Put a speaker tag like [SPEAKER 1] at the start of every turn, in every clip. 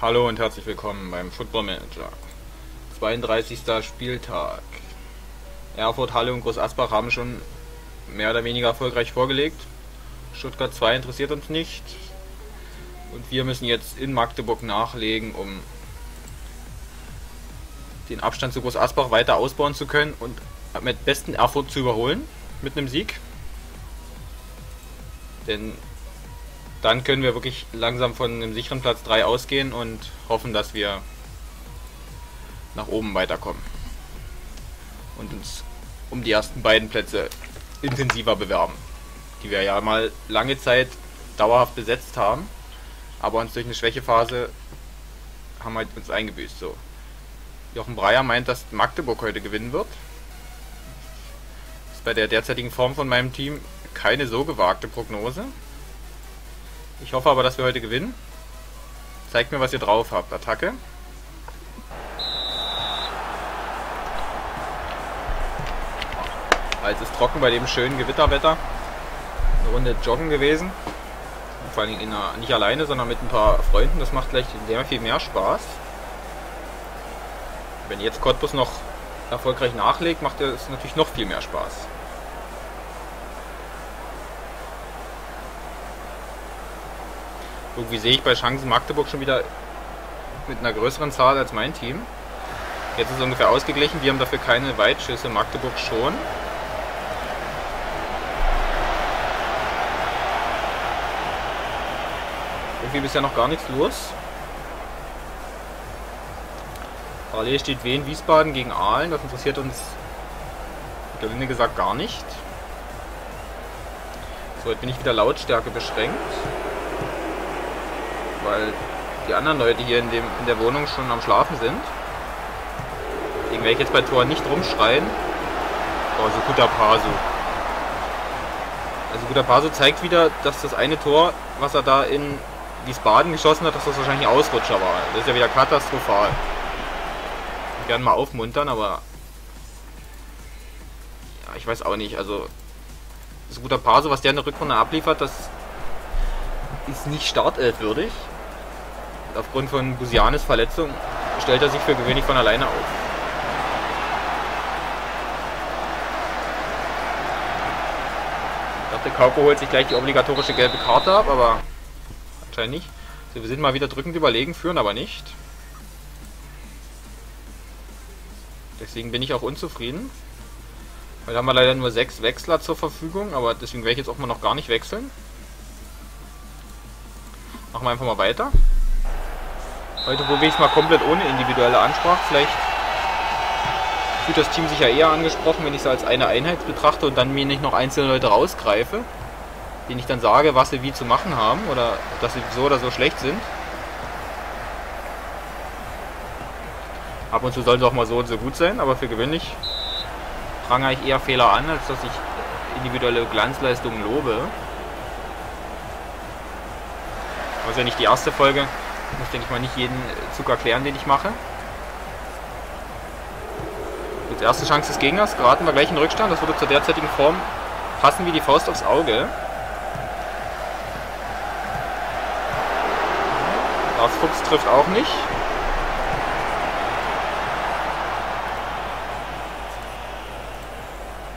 [SPEAKER 1] Hallo und herzlich willkommen beim Football Manager. 32. Spieltag. Erfurt, Halle und Groß Asbach haben schon mehr oder weniger erfolgreich vorgelegt. Stuttgart 2 interessiert uns nicht. Und wir müssen jetzt in Magdeburg nachlegen, um den Abstand zu Groß Asbach weiter ausbauen zu können und mit besten Erfurt zu überholen mit einem Sieg. Denn dann können wir wirklich langsam von einem sicheren Platz 3 ausgehen und hoffen, dass wir nach oben weiterkommen. Und uns um die ersten beiden Plätze intensiver bewerben. Die wir ja mal lange Zeit dauerhaft besetzt haben, aber uns durch eine Schwächephase haben wir uns eingebüßt. So. Jochen Breyer meint, dass Magdeburg heute gewinnen wird. Das ist bei der derzeitigen Form von meinem Team keine so gewagte Prognose. Ich hoffe aber, dass wir heute gewinnen. Zeigt mir, was ihr drauf habt. Attacke. Als ist trocken bei dem schönen Gewitterwetter. Eine Runde joggen gewesen. Vor allem einer, nicht alleine, sondern mit ein paar Freunden. Das macht gleich sehr viel mehr Spaß. Wenn jetzt Cottbus noch erfolgreich nachlegt, macht es natürlich noch viel mehr Spaß. Irgendwie sehe ich bei Chancen Magdeburg schon wieder mit einer größeren Zahl als mein Team. Jetzt ist es ungefähr ausgeglichen. Wir haben dafür keine Weitschüsse, Magdeburg schon. Irgendwie bisher noch gar nichts los. Parallel steht Wien Wiesbaden gegen Aalen. Das interessiert uns gelinde gesagt gar nicht. So, jetzt bin ich wieder Lautstärke beschränkt weil die anderen Leute hier in, dem, in der Wohnung schon am Schlafen sind. Deswegen werde ich jetzt bei Tor nicht rumschreien. Oh, so guter Paso. Also guter Paso zeigt wieder, dass das eine Tor, was er da in Wiesbaden geschossen hat, dass das wahrscheinlich ein Ausrutscher war. Das ist ja wieder katastrophal. Ich gerne mal aufmuntern, aber ja, ich weiß auch nicht. Also das guter Paso, was der in der Rückrunde abliefert, das ist nicht startelfwürdig aufgrund von Busianes Verletzung stellt er sich für gewöhnlich von alleine auf. Ich dachte, Kauko holt sich gleich die obligatorische gelbe Karte ab, aber anscheinend nicht. So, wir sind mal wieder drückend überlegen, führen aber nicht. Deswegen bin ich auch unzufrieden. Weil haben wir leider nur sechs Wechsler zur Verfügung, aber deswegen werde ich jetzt auch mal noch gar nicht wechseln. Machen wir einfach mal weiter. Heute probiere ich es mal komplett ohne individuelle Ansprache. Vielleicht fühlt das Team sich ja eher angesprochen, wenn ich es als eine Einheit betrachte und dann mir nicht noch einzelne Leute rausgreife, denen ich dann sage, was sie wie zu machen haben oder dass sie so oder so schlecht sind. Ab und zu sollen sie auch mal so und so gut sein, aber für gewöhnlich prangere ich eher Fehler an, als dass ich individuelle Glanzleistungen lobe. Ja nicht die erste Folge, muss, denke ich mal, nicht jeden Zug erklären, den ich mache. Jetzt erste Chance des Gegners, geraten wir gleich in Rückstand. Das würde zur derzeitigen Form passen wie die Faust aufs Auge. Lars Fuchs trifft auch nicht.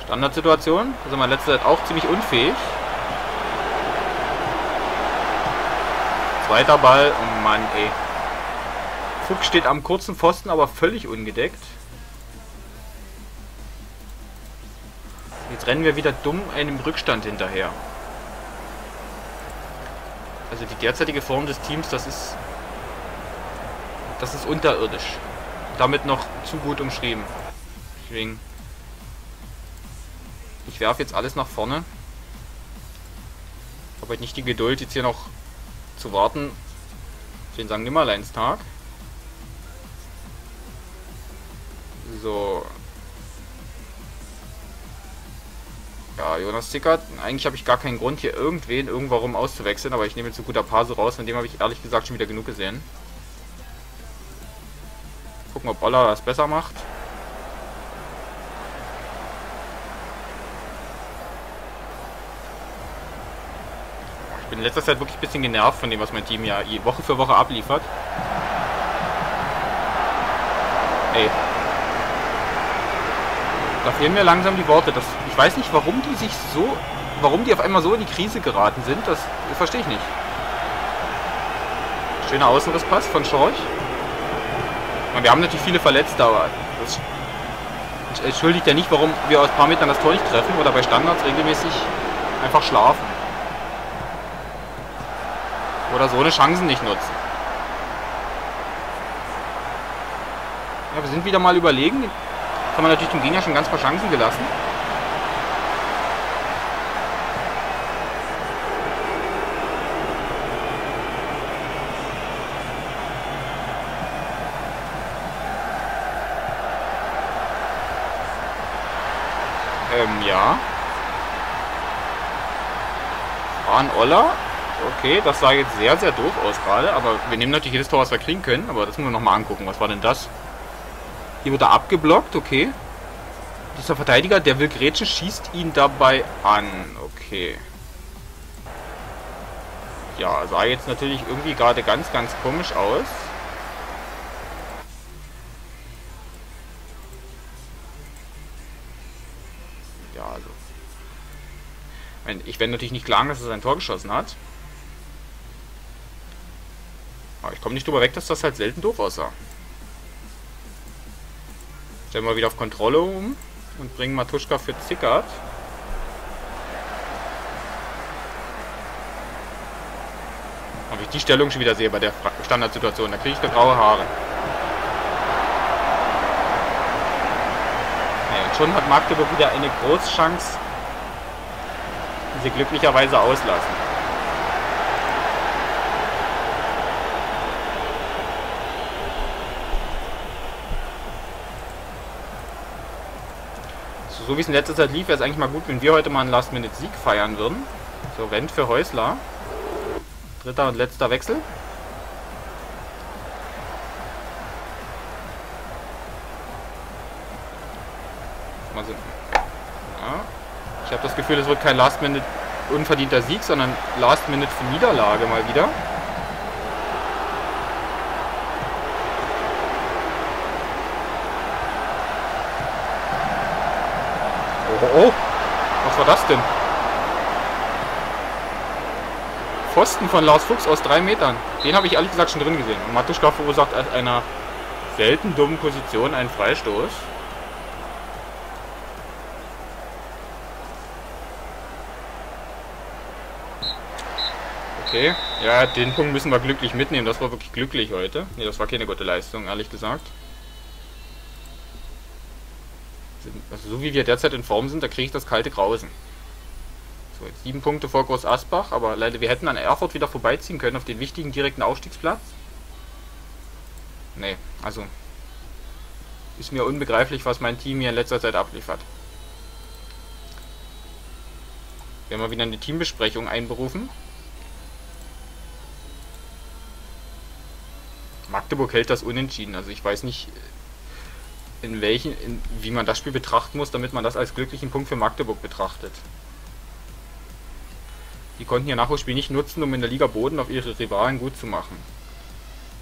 [SPEAKER 1] Standardsituation. Also mein letzter auch ziemlich unfähig. Zweiter Ball. Oh Mann, ey. Fuchs steht am kurzen Pfosten, aber völlig ungedeckt. Jetzt rennen wir wieder dumm einem Rückstand hinterher. Also die derzeitige Form des Teams, das ist... Das ist unterirdisch. Damit noch zu gut umschrieben. Deswegen... Ich werfe jetzt alles nach vorne. Ich habe halt nicht die Geduld, jetzt hier noch zu warten für den St. Nimmerleinstag. So. Ja, Jonas Zickert. Eigentlich habe ich gar keinen Grund, hier irgendwen irgendwarum auszuwechseln, aber ich nehme jetzt ein guter Pase raus, von dem habe ich ehrlich gesagt schon wieder genug gesehen. Gucken, ob Oller das besser macht. Bin in letzter Zeit wirklich ein bisschen genervt von dem, was mein Team ja Woche für Woche abliefert. Ey. Da fehlen mir langsam die Worte. Das, ich weiß nicht, warum die sich so... Warum die auf einmal so in die Krise geraten sind, das verstehe ich nicht. Schöner Außenrisspass von Schorch. Wir haben natürlich viele Verletzte, aber das entschuldigt ja nicht, warum wir aus ein paar Metern das Tor nicht treffen oder bei Standards regelmäßig einfach schlafen. Oder so eine Chancen nicht nutzen. Ja, wir sind wieder mal überlegen. Jetzt haben wir natürlich dem Gegner schon ganz paar Chancen gelassen. Ähm, ja. Fran Oller. Okay, das sah jetzt sehr, sehr doof aus gerade. Aber wir nehmen natürlich jedes Tor, was wir kriegen können. Aber das müssen wir nochmal angucken. Was war denn das? Hier wird er abgeblockt. Okay. Dieser Verteidiger, der will grätschen, schießt ihn dabei an. Okay. Ja, sah jetzt natürlich irgendwie gerade ganz, ganz komisch aus. Ich werde natürlich nicht klagen, dass er sein Tor geschossen hat. Aber ich komme nicht drüber weg, dass das halt selten doof aussah. Stellen wir wieder auf Kontrolle um und bringen Matuschka für Zickert. Ob ich die Stellung schon wieder sehe bei der Standardsituation, da kriege ich da graue Haare. Ja, und schon hat Magdeburg wieder eine Großchance sie glücklicherweise auslassen. So, wie es in letzter Zeit lief, wäre es eigentlich mal gut, wenn wir heute mal einen Last-Minute-Sieg feiern würden. So, Wendt für Häusler. Dritter und letzter Wechsel. Mal sehen. Ich habe das Gefühl, es wird kein Last-Minute unverdienter Sieg, sondern Last-Minute für Niederlage mal wieder. Oh, oh, oh. Was war das denn? Pfosten von Lars Fuchs aus drei Metern. Den habe ich ehrlich gesagt schon drin gesehen. Matuschka verursacht aus einer selten dummen Position einen Freistoß. Okay. Ja, den Punkt müssen wir glücklich mitnehmen. Das war wirklich glücklich heute. Ne, das war keine gute Leistung, ehrlich gesagt. Also so wie wir derzeit in Form sind, da kriege ich das kalte Grausen. So, jetzt sieben Punkte vor Groß Asbach, aber leider, wir hätten an Erfurt wieder vorbeiziehen können auf den wichtigen direkten Aufstiegsplatz. Nee, also ist mir unbegreiflich, was mein Team hier in letzter Zeit abliefert. Wir haben mal wieder eine Teambesprechung einberufen. Magdeburg hält das unentschieden. Also ich weiß nicht, in welchen, in, wie man das Spiel betrachten muss, damit man das als glücklichen Punkt für Magdeburg betrachtet. Die konnten ihr Nachholspiel nicht nutzen, um in der Liga Boden auf ihre Rivalen gut zu machen.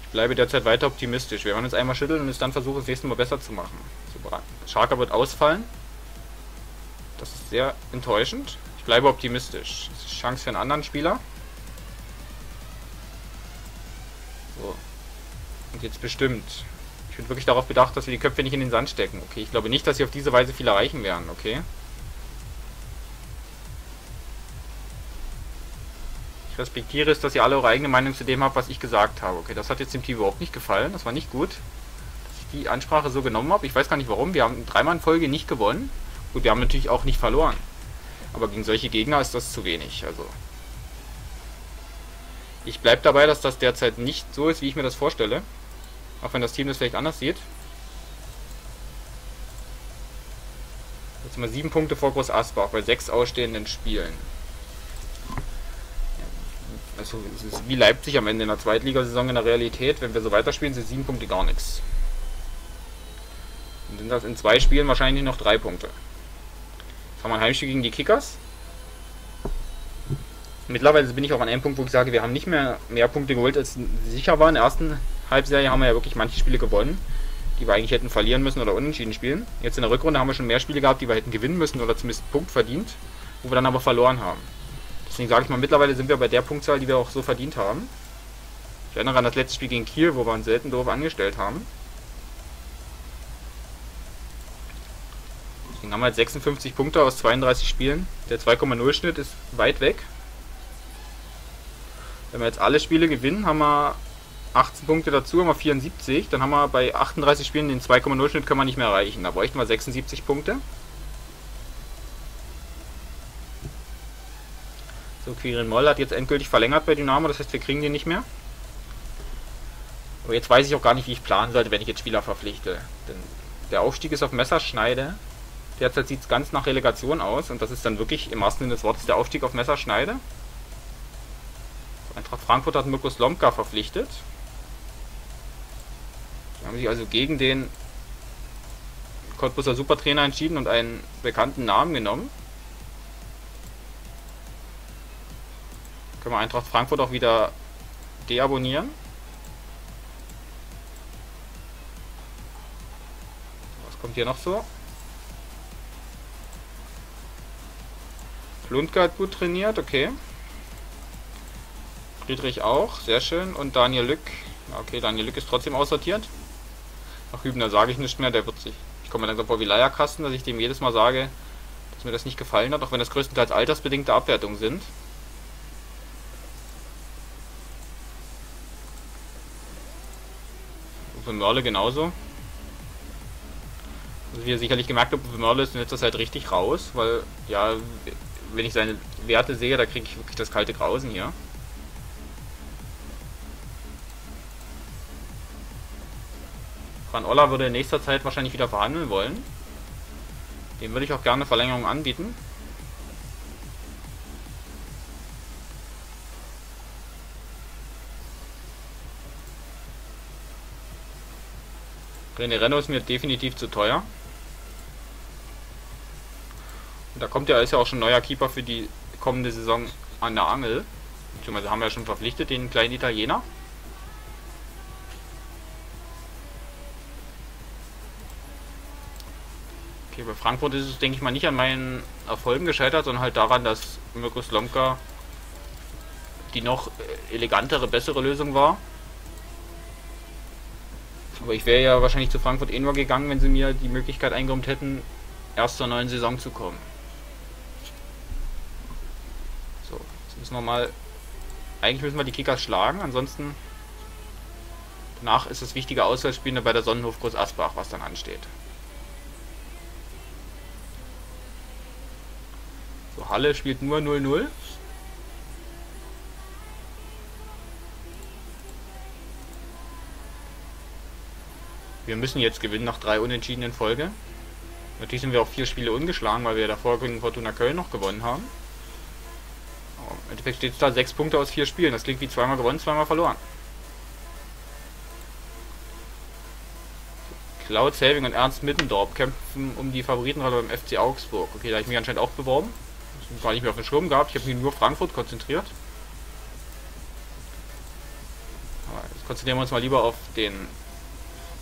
[SPEAKER 1] Ich bleibe derzeit weiter optimistisch. Wir werden uns einmal schütteln und es dann versuchen, das nächste Mal besser zu machen. Super. Scharker wird ausfallen. Das ist sehr enttäuschend. Ich bleibe optimistisch. Das ist Chance für einen anderen Spieler. So. Und jetzt bestimmt. Ich bin wirklich darauf bedacht, dass wir die Köpfe nicht in den Sand stecken. Okay, ich glaube nicht, dass sie auf diese Weise viel erreichen werden. Okay. Ich respektiere es, dass ihr alle eure eigene Meinung zu dem habt, was ich gesagt habe. Okay, das hat jetzt dem Team überhaupt nicht gefallen. Das war nicht gut, dass ich die Ansprache so genommen habe. Ich weiß gar nicht warum. Wir haben dreimal in Folge nicht gewonnen. Gut, wir haben natürlich auch nicht verloren. Aber gegen solche Gegner ist das zu wenig. Also ich bleibe dabei, dass das derzeit nicht so ist, wie ich mir das vorstelle. Auch wenn das Team das vielleicht anders sieht. Jetzt sind wir sieben Punkte vor Groß Asbach bei sechs ausstehenden Spielen. Also es ist wie Leipzig am Ende in der Zweitligasaison in der Realität. Wenn wir so weiterspielen, sind sieben Punkte gar nichts. Dann sind das in zwei Spielen wahrscheinlich noch drei Punkte. Jetzt haben wir ein Heimspiel gegen die Kickers. Mittlerweile bin ich auch an einem Punkt, wo ich sage, wir haben nicht mehr mehr Punkte geholt, als sicher war. In der ersten Halbserie haben wir ja wirklich manche Spiele gewonnen. die wir eigentlich hätten verlieren müssen oder unentschieden spielen. Jetzt in der Rückrunde haben wir schon mehr Spiele gehabt, die wir hätten gewinnen müssen oder zumindest einen Punkt verdient, wo wir dann aber verloren haben. Deswegen sage ich mal, mittlerweile sind wir bei der Punktzahl, die wir auch so verdient haben. Ich erinnere an das letzte Spiel gegen Kiel, wo wir uns selten doof angestellt haben. Deswegen haben wir jetzt 56 Punkte aus 32 Spielen. Der 2,0 Schnitt ist weit weg. Wenn wir jetzt alle Spiele gewinnen, haben wir 18 Punkte dazu, haben wir 74. Dann haben wir bei 38 Spielen den 2,0 Schnitt können wir nicht mehr erreichen. Da bräuchten wir 76 Punkte. So, Quirin Moll hat jetzt endgültig verlängert bei Dynamo, das heißt, wir kriegen den nicht mehr. Aber jetzt weiß ich auch gar nicht, wie ich planen sollte, wenn ich jetzt Spieler verpflichte. Denn der Aufstieg ist auf Messerschneide. Derzeit sieht es ganz nach Relegation aus und das ist dann wirklich im wahrsten Sinne des Wortes der Aufstieg auf Messerschneide. Eintracht Frankfurt hat Mirko Slomka verpflichtet. Haben sich also gegen den Cottbuser Supertrainer entschieden und einen bekannten Namen genommen. Können wir Eintracht Frankfurt auch wieder deabonnieren. Was kommt hier noch so? Lundke hat gut trainiert, okay. Friedrich auch, sehr schön. Und Daniel Lück. Okay, Daniel Lück ist trotzdem aussortiert. Ach, Hübner sage ich nicht mehr, der wird sich. Ich komme mir langsam vor wie Leierkasten, dass ich dem jedes Mal sage, dass mir das nicht gefallen hat, auch wenn das größtenteils altersbedingte Abwertungen sind. Uwe Mörle genauso. Also wie ihr sicherlich gemerkt habt, Uwe Mörle ist in letzter Zeit richtig raus, weil, ja, wenn ich seine Werte sehe, da kriege ich wirklich das kalte Grausen hier. Van Olla würde in nächster Zeit wahrscheinlich wieder verhandeln wollen. Dem würde ich auch gerne Verlängerung anbieten. René Renault ist mir definitiv zu teuer. Und da kommt ja, ist ja auch schon neuer Keeper für die kommende Saison an der Angel. Beziehungsweise haben wir ja schon verpflichtet, den kleinen Italiener. Okay, bei Frankfurt ist es, denke ich mal, nicht an meinen Erfolgen gescheitert, sondern halt daran, dass Mirko Slomka die noch elegantere, bessere Lösung war. Aber ich wäre ja wahrscheinlich zu Frankfurt eh nur gegangen, wenn sie mir die Möglichkeit eingeräumt hätten, erst zur neuen Saison zu kommen. So, jetzt müssen wir mal. Eigentlich müssen wir die Kickers schlagen, ansonsten. Danach ist das wichtige Auswahlspiel bei der Sonnenhof Groß Asbach, was dann ansteht. Halle spielt nur 0-0. Wir müssen jetzt gewinnen nach drei Unentschieden in Folge. Natürlich sind wir auch vier Spiele ungeschlagen, weil wir davor gegen Fortuna Köln noch gewonnen haben. Im Endeffekt steht es da sechs Punkte aus vier Spielen. Das klingt wie zweimal gewonnen, zweimal verloren. Cloud Saving und Ernst Mittendorf kämpfen um die Favoritenrolle beim FC Augsburg. Okay, da habe ich mich anscheinend auch beworben. Gar nicht mehr auf dem Schirm gehabt. Ich habe mich nur Frankfurt konzentriert. Aber jetzt konzentrieren wir uns mal lieber auf den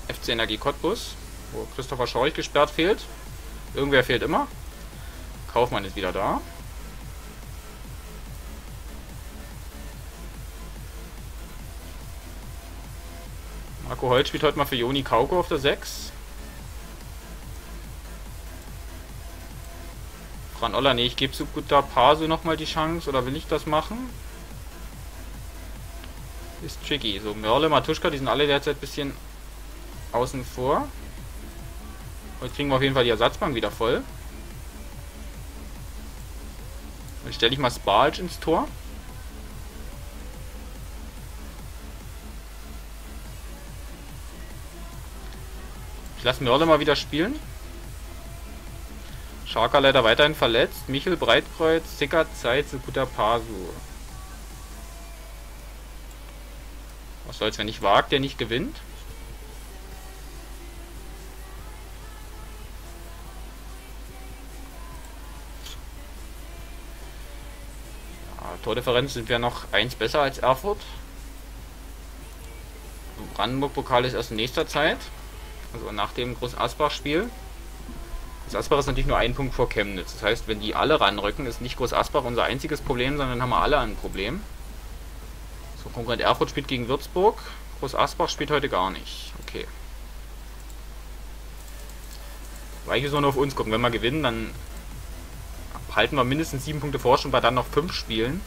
[SPEAKER 1] FC Energie Cottbus, wo Christopher Scheuch gesperrt fehlt. Irgendwer fehlt immer. Kaufmann ist wieder da. Marco Holt spielt heute mal für Joni Kauko auf der 6. Fran Oller, nee, ich gebe so gut da Paso nochmal die Chance, oder will ich das machen? Ist tricky. So, Mörle, Matuschka, die sind alle derzeit ein bisschen außen vor. Heute kriegen wir auf jeden Fall die Ersatzbank wieder voll. Dann stelle ich mal Spalch ins Tor. Ich lasse Mörder mal wieder spielen. Scharker leider weiterhin verletzt. Michel Breitkreuz, Zicker, Zeit, guter Pasu. Was soll's, wenn ich wagt, der nicht gewinnt? Tordifferenz sind wir noch eins besser als Erfurt. Brandenburg-Pokal ist erst in nächster Zeit. Also nach dem Groß-Asbach-Spiel. Groß Asbach ist natürlich nur ein Punkt vor Chemnitz. Das heißt, wenn die alle ranrücken, ist nicht Groß Asbach unser einziges Problem, sondern haben wir alle ein Problem. So, Konkurrent Erfurt spielt gegen Würzburg. Groß Asbach spielt heute gar nicht. Okay. Weil ich so nur auf uns gucken. Wenn wir gewinnen, dann halten wir mindestens sieben Punkte Vorsprung bei dann noch fünf Spielen.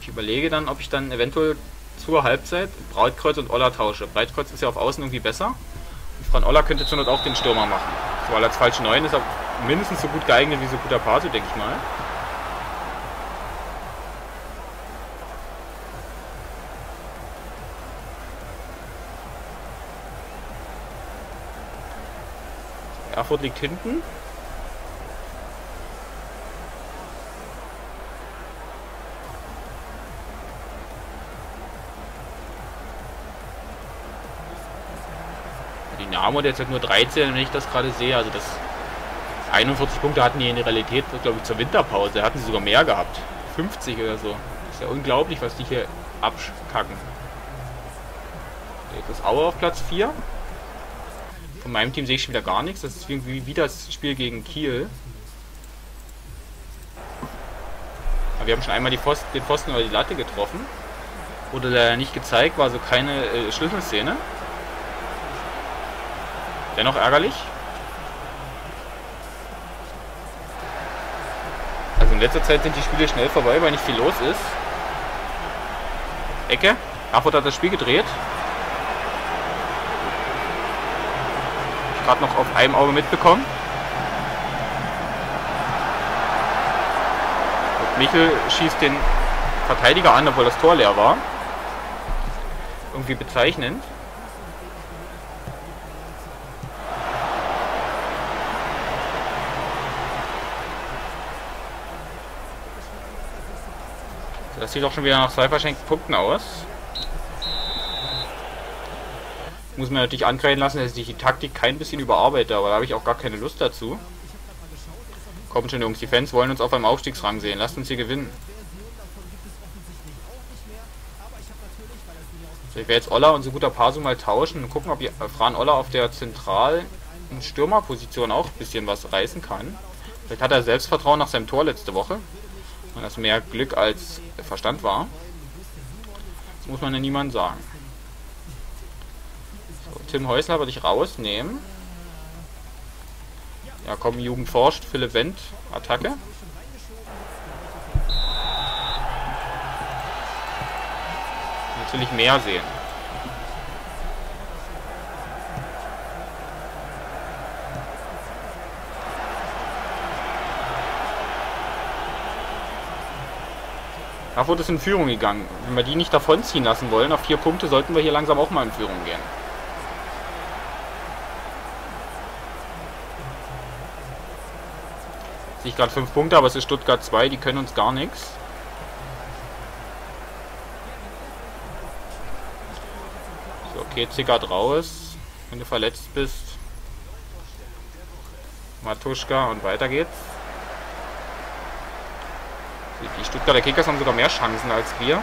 [SPEAKER 1] Ich überlege dann, ob ich dann eventuell zur Halbzeit Breitkreuz und Oller tausche. Breitkreuz ist ja auf Außen irgendwie besser. Und Fran Oller könnte zur Not auch den Stürmer machen. So, weil als falsche 9 ist er mindestens so gut geeignet wie so guter Paso, denke ich mal. Erfurt liegt hinten. Dynamo der jetzt halt nur 13, wenn ich das gerade sehe. Also das 41 Punkte hatten die in der Realität, glaube ich, zur Winterpause. Da hatten sie sogar mehr gehabt. 50 oder so. Ist ja unglaublich, was die hier abkacken. Jetzt ist Auer auf Platz 4. Von meinem Team sehe ich schon wieder gar nichts. Das ist irgendwie wie das Spiel gegen Kiel. Aber wir haben schon einmal Pfosten, den Pfosten oder die Latte getroffen. Wurde leider nicht gezeigt, war so keine äh, Schlüsselszene. Dennoch ärgerlich. Also in letzter Zeit sind die Spiele schnell vorbei, weil nicht viel los ist. Ecke. Erfurt hat das Spiel gedreht. Ich gerade noch auf einem Auge mitbekommen. Und Michel schießt den Verteidiger an, obwohl das Tor leer war. Irgendwie bezeichnend. Sieht auch schon wieder nach zwei verschenkten Punkten aus. Muss man natürlich ankreiden lassen, dass ich die Taktik kein bisschen überarbeite, aber da habe ich auch gar keine Lust dazu. Kommt schon, Jungs, die Fans wollen uns auf einem Aufstiegsrang sehen. Lasst uns hier gewinnen. So, ich werde jetzt Olla und so guter Paso mal tauschen und gucken, ob Fran Olla auf der zentralen Stürmerposition auch ein bisschen was reißen kann. Vielleicht hat er Selbstvertrauen nach seinem Tor letzte Woche. Und das mehr Glück als Verstand war. Das muss man ja niemand sagen. So, Tim Häusler würde ich rausnehmen. Ja, komm, Jugend forscht. Philipp Wendt, Attacke. Natürlich mehr sehen. Erfurt ist in Führung gegangen. Wenn wir die nicht davonziehen lassen wollen, auf vier Punkte, sollten wir hier langsam auch mal in Führung gehen. Sehe ich gerade fünf Punkte, aber es ist Stuttgart 2, die können uns gar nichts. So, okay, zickert raus, wenn du verletzt bist. Matuschka und weiter geht's. Die Stuttgarter Kickers haben sogar mehr Chancen als wir.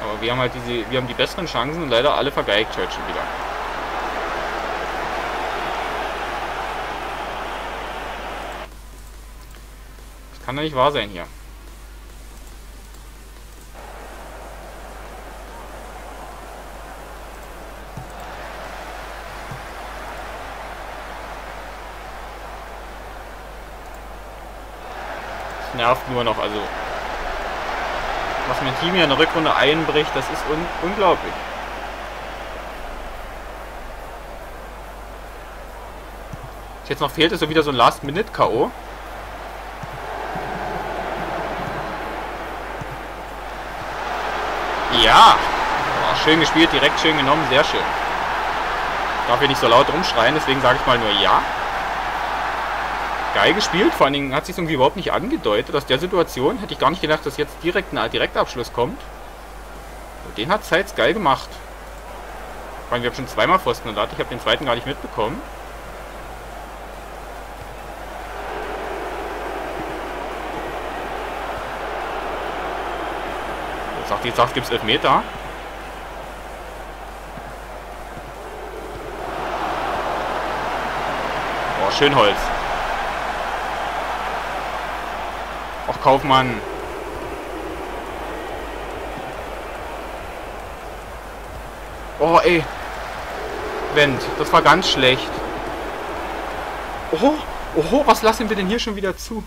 [SPEAKER 1] Aber wir haben halt diese, wir haben die besseren Chancen und leider alle vergeigt heute schon wieder. Das kann doch nicht wahr sein hier. Nervt nur noch. Also, was mein Team hier in der Rückrunde einbricht, das ist un unglaublich. Was jetzt noch fehlt, ist so wieder so ein Last-Minute-K.O. Ja! Oh, schön gespielt, direkt schön genommen, sehr schön. Darf hier nicht so laut rumschreien, deswegen sage ich mal nur ja geil gespielt. Vor allen Dingen hat sich irgendwie überhaupt nicht angedeutet. Aus der Situation hätte ich gar nicht gedacht, dass jetzt direkt ein Direktabschluss kommt. Und den hat Zeitz geil gemacht. Vor allem, wir haben schon zweimal Pfosten und Ich habe den zweiten gar nicht mitbekommen. Jetzt sagt jetzt sagt, gibt es Meter. Oh, Schönholz. Kaufmann. Oh, ey. Wendt, das war ganz schlecht. Oho, oho, was lassen wir denn hier schon wieder zu?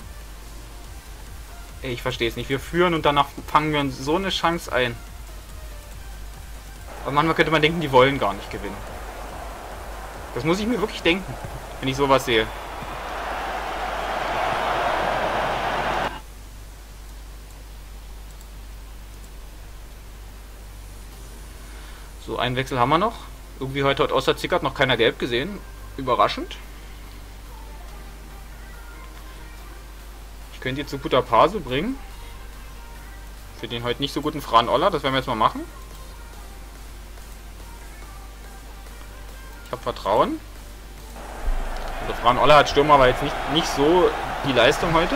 [SPEAKER 1] Ey, ich verstehe es nicht. Wir führen und danach fangen wir so eine Chance ein. Aber manchmal könnte man denken, die wollen gar nicht gewinnen. Das muss ich mir wirklich denken, wenn ich sowas sehe. Einen Wechsel haben wir noch. Irgendwie heute hat außer Zickert noch keiner gelb gesehen. Überraschend. Ich könnte jetzt zu guter Pase bringen. Für den heute nicht so guten Fran Oller. Das werden wir jetzt mal machen. Ich habe Vertrauen. Also Fran Oller hat Stürmer aber jetzt nicht, nicht so die Leistung heute.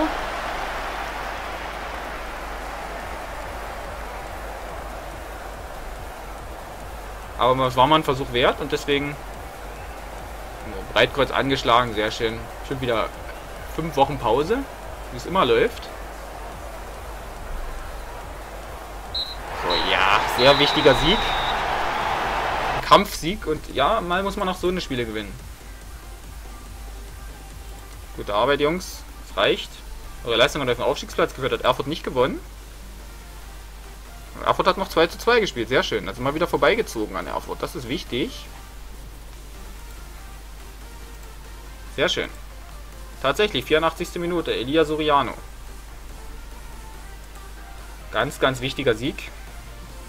[SPEAKER 1] Aber es war mal ein Versuch wert und deswegen Breitkreuz angeschlagen, sehr schön. Schon wieder fünf Wochen Pause, wie es immer läuft. So, ja, sehr wichtiger Sieg. Kampfsieg und ja, mal muss man auch so eine Spiele gewinnen. Gute Arbeit, Jungs. Es reicht. Eure Leistung hat auf den Aufstiegsplatz geführt, hat Erfurt nicht gewonnen. Erfurt hat noch 2 zu 2 gespielt, sehr schön. Also mal wieder vorbeigezogen an Erfurt, das ist wichtig. Sehr schön. Tatsächlich, 84. Minute, Elia Soriano. Ganz, ganz wichtiger Sieg.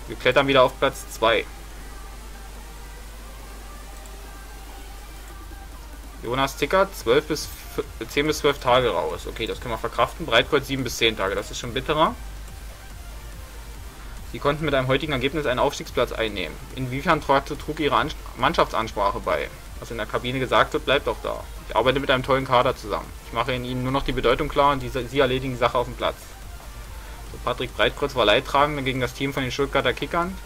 [SPEAKER 1] Wir klettern wieder auf Platz 2. Jonas Ticker, 12 bis 10 bis 12 Tage raus. Okay, das können wir verkraften. Breitkreuz 7 bis 10 Tage, das ist schon bitterer. Sie konnten mit einem heutigen Ergebnis einen Aufstiegsplatz einnehmen. Inwiefern trug Ihre An Mannschaftsansprache bei? Was in der Kabine gesagt wird, bleibt auch da. Ich arbeite mit einem tollen Kader zusammen. Ich mache Ihnen nur noch die Bedeutung klar und Sie erledigen die Sache auf dem Platz. So, Patrick Breitkreuz war Leidtragender gegen das Team von den Stuttgarter Kickern,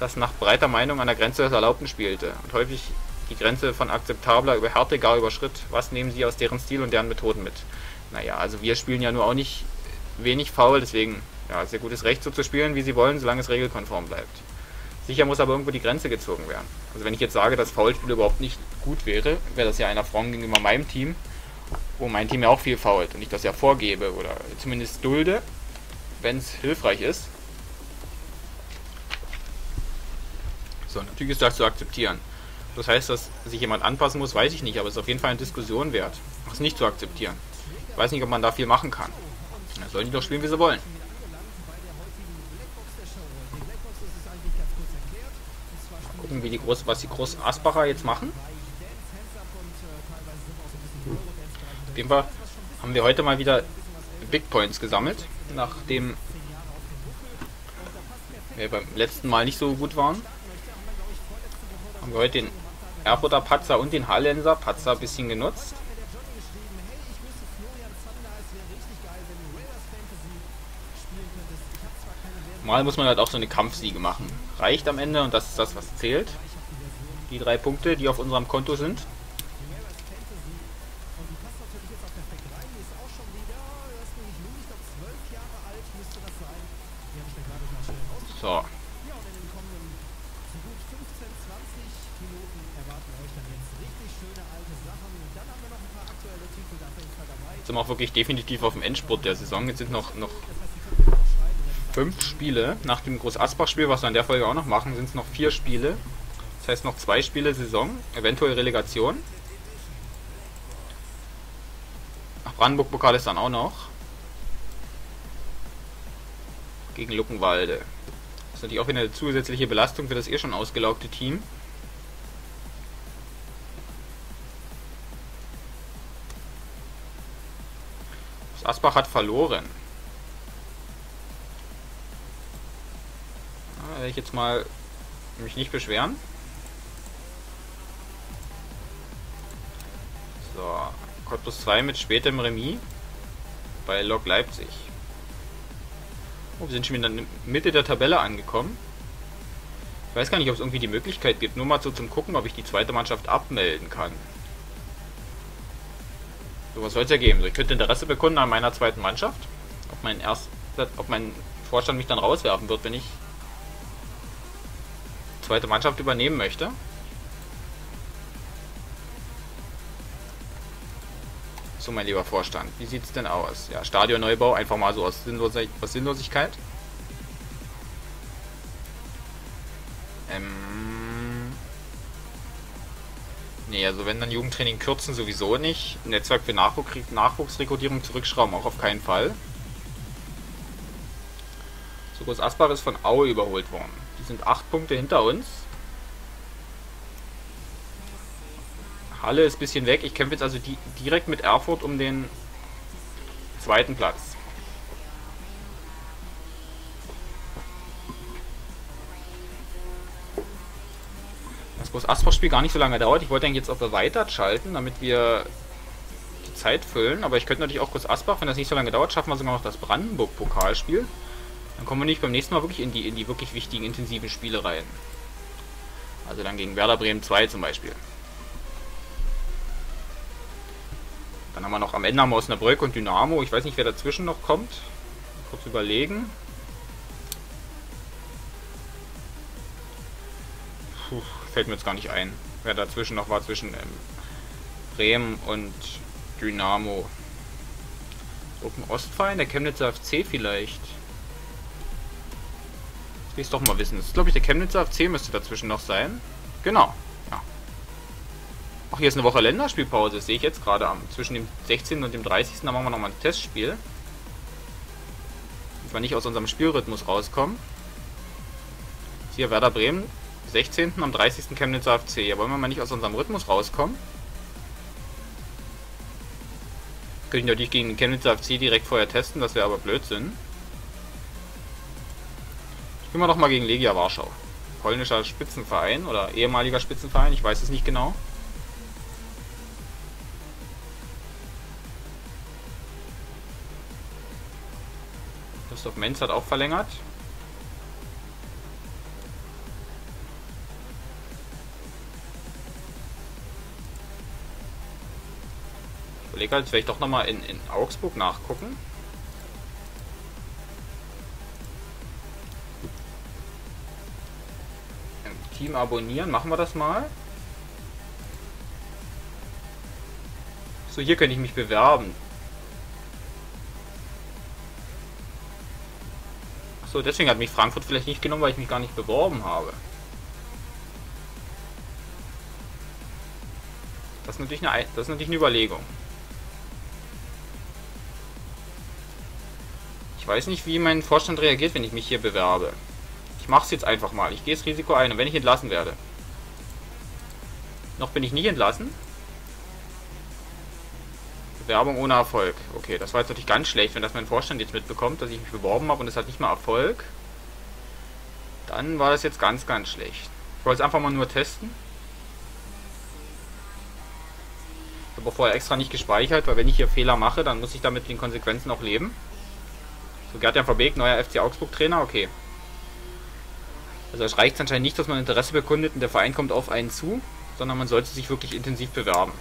[SPEAKER 1] das nach breiter Meinung an der Grenze des Erlaubten spielte und häufig die Grenze von akzeptabler über Härte gar überschritt. Was nehmen Sie aus deren Stil und deren Methoden mit? Naja, also wir spielen ja nur auch nicht wenig faul, deswegen ja, sehr gutes Recht so zu spielen, wie sie wollen, solange es regelkonform bleibt. Sicher muss aber irgendwo die Grenze gezogen werden. Also wenn ich jetzt sage, dass Foulspiel überhaupt nicht gut wäre, wäre das ja einer Affront gegenüber meinem Team, wo mein Team ja auch viel fault und ich das ja vorgebe oder zumindest dulde, wenn es hilfreich ist. So, natürlich ist das zu akzeptieren. Das heißt, dass sich jemand anpassen muss, weiß ich nicht, aber es ist auf jeden Fall eine Diskussion wert, das nicht zu akzeptieren. Ich weiß nicht, ob man da viel machen kann. Dann sollen die doch spielen, wie sie wollen. Gucken, wie die Groß, was die Groß Asbacher jetzt machen. Auf jeden Fall haben wir heute mal wieder Big Points gesammelt, nachdem wir beim letzten Mal nicht so gut waren. Haben wir heute den Erfurter Patzer und den Hallenser Patzer ein bisschen genutzt. Mal muss man halt auch so eine Kampfsiege machen. Reicht am Ende und das ist das, was zählt. Die drei Punkte, die auf unserem Konto sind. So. Jetzt sind wir auch wirklich definitiv auf dem Endspurt der Saison. Jetzt sind noch, noch fünf Spiele. Nach dem Groß-Asbach-Spiel, was wir in der Folge auch noch machen, sind es noch vier Spiele. Das heißt noch zwei Spiele Saison, eventuell Relegation. Ach, Brandenburg-Pokal ist dann auch noch. Gegen Luckenwalde. Das ist natürlich auch wieder eine zusätzliche Belastung für das eh schon ausgelaugte Team. Das Asbach hat verloren. Ich jetzt mal mich nicht beschweren. So, Cottbus 2 mit spätem Remis bei Lok Leipzig. Oh, wir sind schon in der Mitte der Tabelle angekommen. Ich weiß gar nicht, ob es irgendwie die Möglichkeit gibt, nur mal so zum Gucken, ob ich die zweite Mannschaft abmelden kann. So, was soll es ja geben? So, ich könnte Interesse bekunden an meiner zweiten Mannschaft. Ob mein erst, ob mein Vorstand mich dann rauswerfen wird, wenn ich zweite Mannschaft übernehmen möchte. So, mein lieber Vorstand, wie sieht es denn aus? Ja, Stadionneubau, einfach mal so aus, Sinnlos aus Sinnlosigkeit. Ähm. Nee, also wenn dann Jugendtraining kürzen, sowieso nicht. Netzwerk für Nachwuchs Nachwuchsrekrutierung zurückschrauben, auch auf keinen Fall. So groß Asbach ist von Aue überholt worden. Sind acht Punkte hinter uns. Halle ist ein bisschen weg. Ich kämpfe jetzt also die, direkt mit Erfurt um den zweiten Platz. Das groß Asphalt-Spiel gar nicht so lange dauert. Ich wollte eigentlich jetzt auf erweitert schalten, damit wir die Zeit füllen. Aber ich könnte natürlich auch kurz Asbach, wenn das nicht so lange dauert, schaffen wir sogar noch das Brandenburg-Pokalspiel. Dann kommen wir nicht beim nächsten Mal wirklich in die, in die wirklich wichtigen, intensiven Spiele rein. Also dann gegen Werder Bremen 2 zum Beispiel. Dann haben wir noch am Ende haben wir Osnabrück und Dynamo. Ich weiß nicht, wer dazwischen noch kommt. Kurz überlegen. Puh, fällt mir jetzt gar nicht ein, wer dazwischen noch war, zwischen ähm, Bremen und Dynamo. Open Ostverein, der Chemnitzer FC vielleicht. Will ich doch mal wissen. Das ist, glaube ich, der Chemnitzer FC müsste dazwischen noch sein. Genau. Ach, hier ist eine Woche Länderspielpause, das sehe ich jetzt gerade am. Zwischen dem 16. und dem 30. Da machen wir nochmal ein Testspiel. Dass wir nicht aus unserem Spielrhythmus rauskommen. Hier Werder Bremen, 16. am 30. Chemnitzer FC. Hier wollen wir mal nicht aus unserem Rhythmus rauskommen. Könnte ich natürlich gegen den Chemnitzer FC direkt vorher testen, das wäre aber Blödsinn. Spielen wir doch mal gegen Legia Warschau. Polnischer Spitzenverein oder ehemaliger Spitzenverein, ich weiß es nicht genau. Christoph Menz hat auch verlängert. Ich überlege halt, vielleicht doch nochmal in, in Augsburg nachgucken. Team abonnieren, machen wir das mal. So, hier könnte ich mich bewerben. So, deswegen hat mich Frankfurt vielleicht nicht genommen, weil ich mich gar nicht beworben habe. Das ist natürlich eine, das ist natürlich eine Überlegung. Ich weiß nicht, wie mein Vorstand reagiert, wenn ich mich hier bewerbe. Ich mache es jetzt einfach mal. Ich gehe das Risiko ein und wenn ich entlassen werde. Noch bin ich nicht entlassen. Werbung ohne Erfolg. Okay, das war jetzt natürlich ganz schlecht, wenn das mein Vorstand jetzt mitbekommt, dass ich mich beworben habe und es hat nicht mehr Erfolg. Dann war das jetzt ganz, ganz schlecht. Ich wollte es einfach mal nur testen. Ich habe vorher extra nicht gespeichert, weil wenn ich hier Fehler mache, dann muss ich damit den Konsequenzen auch leben. So, Gerd-Jan Verbeek, neuer FC Augsburg Trainer, okay. Also es reicht anscheinend nicht, dass man Interesse bekundet und der Verein kommt auf einen zu, sondern man sollte sich wirklich intensiv bewerben.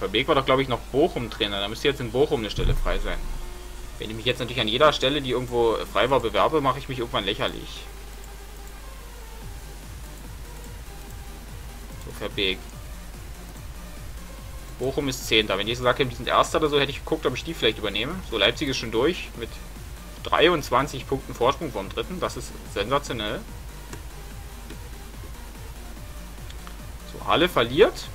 [SPEAKER 1] Verbeek war doch, glaube ich, noch Bochum-Trainer. Da müsste jetzt in Bochum eine Stelle frei sein. Wenn ich mich jetzt natürlich an jeder Stelle, die irgendwo frei war, bewerbe, mache ich mich irgendwann lächerlich. So, Verbeek. Bochum ist 10. Wenn die gesagt hätten, die sind Erster oder so, hätte ich geguckt, ob ich die vielleicht übernehme. So, Leipzig ist schon durch mit 23 Punkten Vorsprung vom dritten. Das ist sensationell. So, Halle verliert.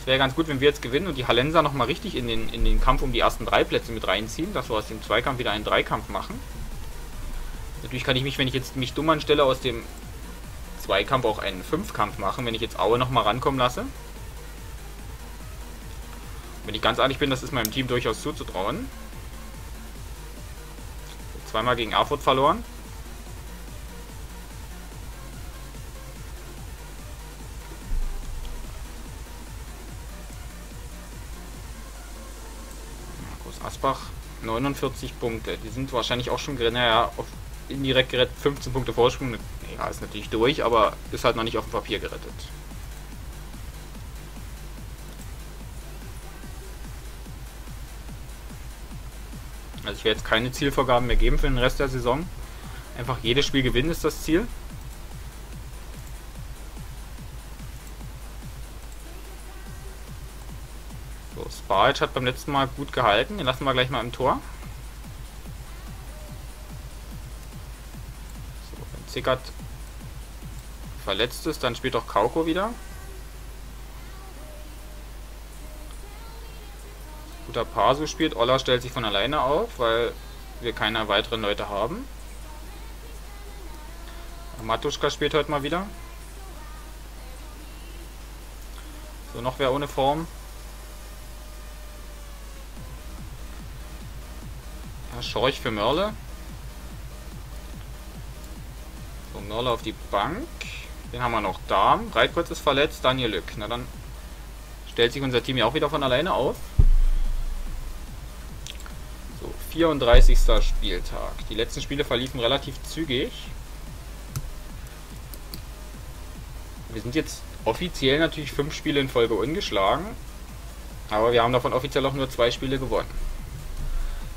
[SPEAKER 1] Es wäre ganz gut, wenn wir jetzt gewinnen und die Hallenser nochmal richtig in den, in den Kampf um die ersten drei Plätze mit reinziehen, dass wir aus dem Zweikampf wieder einen Dreikampf machen. Natürlich kann ich mich, wenn ich jetzt mich dumm anstelle, aus dem Zweikampf auch einen Fünfkampf machen, wenn ich jetzt Aue nochmal rankommen lasse. Wenn ich ganz ehrlich bin, das ist meinem Team durchaus zuzutrauen. Zweimal gegen Erfurt verloren. Asbach 49 Punkte. Die sind wahrscheinlich auch schon, naja, auf indirekt gerettet 15 Punkte Vorsprung. Ja, ist natürlich durch, aber ist halt noch nicht auf dem Papier gerettet. Also ich werde jetzt keine Zielvorgaben mehr geben für den Rest der Saison. Einfach jedes Spiel gewinnen ist das Ziel. So, Sparic hat beim letzten Mal gut gehalten. Den lassen wir gleich mal im Tor. So, wenn Zickert verletzt ist, dann spielt auch Kauko wieder. Guter Pasu spielt. Olla stellt sich von alleine auf, weil wir keine weiteren Leute haben. Matuschka spielt heute mal wieder. So, noch wer ohne Form. Ja, Schorch für Mörle. So, Mörle auf die Bank. Den haben wir noch da. Breitkreuz ist verletzt, Daniel Lück. Na dann stellt sich unser Team ja auch wieder von alleine auf. So, 34. Spieltag. Die letzten Spiele verliefen relativ zügig. Wir sind jetzt offiziell natürlich fünf Spiele in Folge ungeschlagen. Aber wir haben davon offiziell auch nur zwei Spiele gewonnen.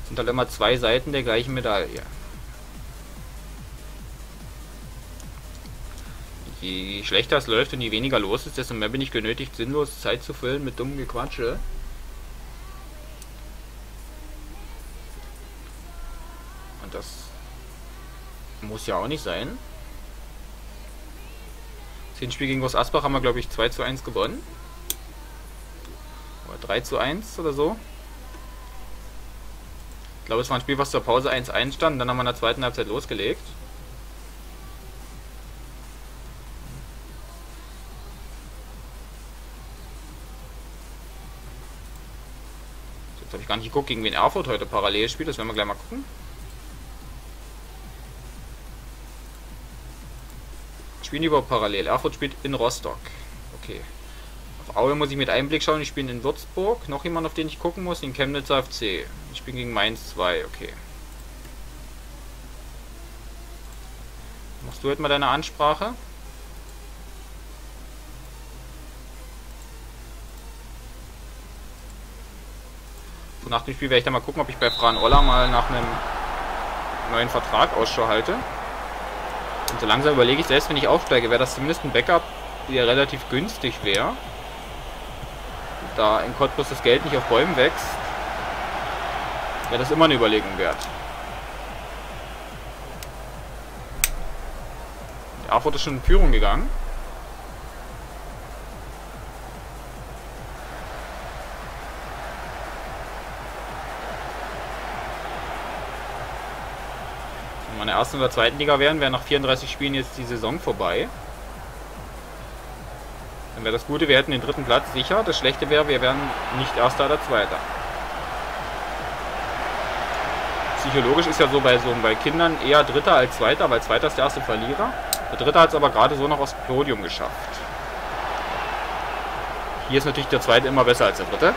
[SPEAKER 1] Das sind halt immer zwei Seiten der gleichen Medaille. Je schlechter es läuft und je weniger los ist, desto mehr bin ich genötigt, sinnlos Zeit zu füllen mit dummem Gequatsche. Muss ja auch nicht sein. 10 Spiel gegen Groß Asbach haben wir, glaube ich, 2 zu 1 gewonnen. Oder 3 zu 1 oder so. Ich glaube, es war ein Spiel, was zur Pause 1-1 stand. Dann haben wir in der zweiten Halbzeit losgelegt. Jetzt habe ich gar nicht geguckt, gegen wen Erfurt heute parallel spielt. Das werden wir gleich mal gucken. Überhaupt parallel? Erfurt spielt in Rostock. Okay. Auf Aue muss ich mit Einblick schauen. Ich spiele in Würzburg. Noch jemand, auf den ich gucken muss? In Chemnitzer FC. Ich spiele gegen Mainz 2. Okay. Machst du heute mal deine Ansprache? Nach dem Spiel werde ich dann mal gucken, ob ich bei Fran Oller mal nach einem neuen Vertrag Ausschau halte. Und so langsam überlege ich, selbst wenn ich aufsteige, wäre das zumindest ein Backup, der relativ günstig wäre. Da in Cottbus das Geld nicht auf Bäumen wächst, wäre das immer eine Überlegung wert. Erfurt ist schon in Führung gegangen. Ersten oder zweiten Liga wären, wäre nach 34 Spielen jetzt die Saison vorbei. Dann wäre das Gute, wir hätten den dritten Platz sicher. Das Schlechte wäre, wir wären nicht Erster oder Zweiter. Psychologisch ist ja so bei, so bei Kindern eher Dritter als Zweiter, weil Zweiter ist der erste Verlierer. Der Dritte hat es aber gerade so noch aufs Podium geschafft. Hier ist natürlich der Zweite immer besser als der Dritte.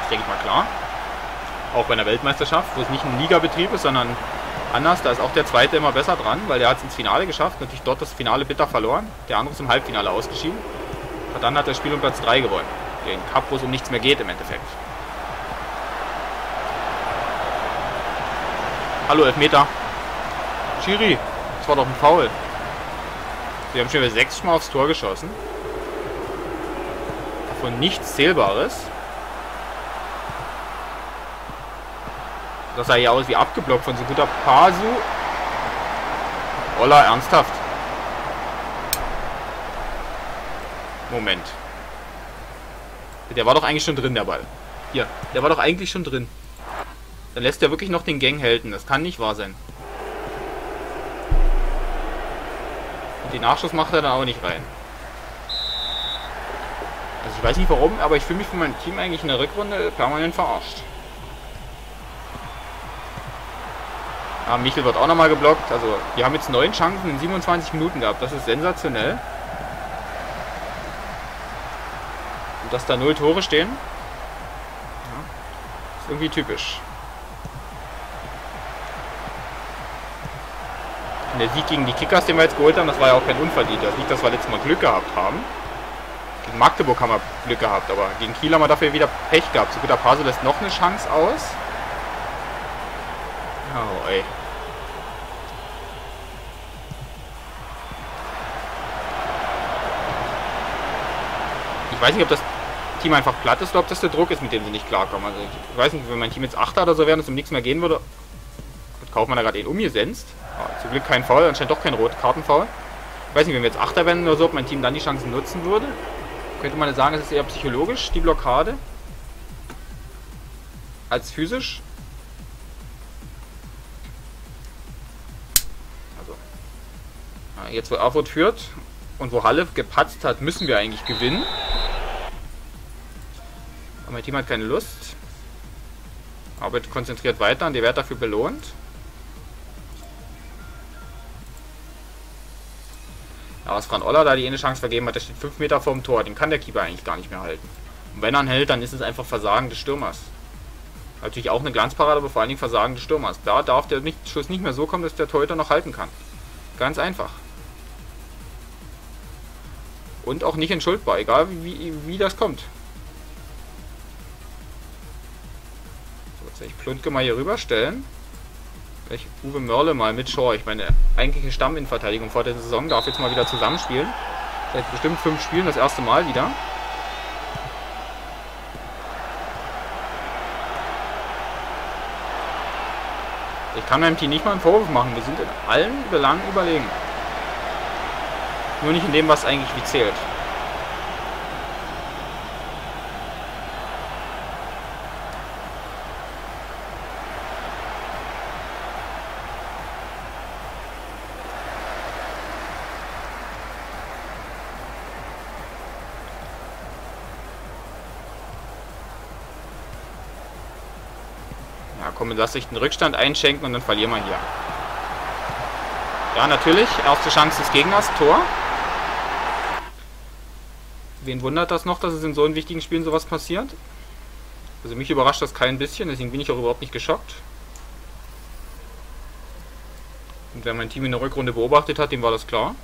[SPEAKER 1] Das denke ich mal klar. Auch bei einer Weltmeisterschaft, wo es nicht ein Ligabetrieb ist, sondern anders. Da ist auch der Zweite immer besser dran, weil der hat es ins Finale geschafft. Natürlich dort das Finale bitter verloren. Der andere ist im Halbfinale ausgeschieden. Und dann hat das Spiel um Platz 3 gewonnen. Den Cup, wo es um nichts mehr geht im Endeffekt. Hallo, Elfmeter. Schiri, das war doch ein Foul. Wir haben schon wieder sechs Mal aufs Tor geschossen. Davon nichts Zählbares. Das sah ja aus wie abgeblockt von so guter Pasu. Olla, ernsthaft. Moment. Der war doch eigentlich schon drin, der Ball. Hier, der war doch eigentlich schon drin. Dann lässt er wirklich noch den Gang halten. Das kann nicht wahr sein. Und den Nachschuss macht er dann auch nicht rein. Also ich weiß nicht warum, aber ich fühle mich von meinem Team eigentlich in der Rückrunde permanent verarscht. Ja, Michel wird auch nochmal geblockt. Also wir haben jetzt neun Chancen in 27 Minuten gehabt. Das ist sensationell. Und dass da null Tore stehen, ja, ist irgendwie typisch. Und der Sieg gegen die Kickers, den wir jetzt geholt haben, das war ja auch kein Unverdient. Das ist nicht, dass wir letztes Mal Glück gehabt haben. Gegen Magdeburg haben wir Glück gehabt, aber gegen Kiel haben wir dafür wieder Pech gehabt. So guter Paso lässt noch eine Chance aus. Oh, ey. Ich weiß nicht, ob das Team einfach platt ist oder ob das der Druck ist, mit dem sie nicht klarkommen. Also ich weiß nicht, wenn mein Team jetzt Achter oder so wäre und es um nichts mehr gehen würde. Gut, Kaufmann da gerade eh umgesenzt. Ja, zum Glück kein Foul, anscheinend doch kein Rotkartenfoul. Ich weiß nicht, wenn wir jetzt Achter wären oder so, ob mein Team dann die Chancen nutzen würde. Könnte man sagen, es ist eher psychologisch, die Blockade. Als physisch. Jetzt wo Erfurt führt und wo Halle gepatzt hat, müssen wir eigentlich gewinnen. Aber mein Team hat keine Lust. Arbeitet konzentriert weiter und ihr werdet dafür belohnt. Ja, was Fran Oller da die eine Chance vergeben hat, der steht 5 Meter vorm Tor. Den kann der Keeper eigentlich gar nicht mehr halten. Und wenn er ihn hält, dann ist es einfach Versagen des Stürmers. Natürlich auch eine Glanzparade, aber vor allen Dingen Versagen des Stürmers. Da darf der nicht, Schuss nicht mehr so kommen, dass der Torhüter noch halten kann. Ganz einfach. Und auch nicht entschuldbar, egal wie, wie das kommt. ich Plunke mal hier rüberstellen. Ich Uwe Mörle mal mit Shaw. Ich meine, eigentliche Stamminverteidigung vor der Saison darf jetzt mal wieder zusammenspielen. Seit bestimmt fünf Spielen das erste Mal wieder. Ich kann meinem Team nicht mal einen Vorwurf machen. Wir sind in allen Belangen überlegen. Nur nicht in dem, was eigentlich wie zählt. komm, lass ich den Rückstand einschenken und dann verlieren wir hier. Ja, natürlich. Erste Chance des Gegners, Tor. Wen wundert das noch, dass es in so wichtigen Spielen sowas passiert? Also mich überrascht das kein bisschen, deswegen bin ich auch überhaupt nicht geschockt. Und wer mein Team in der Rückrunde beobachtet hat, dem war das klar.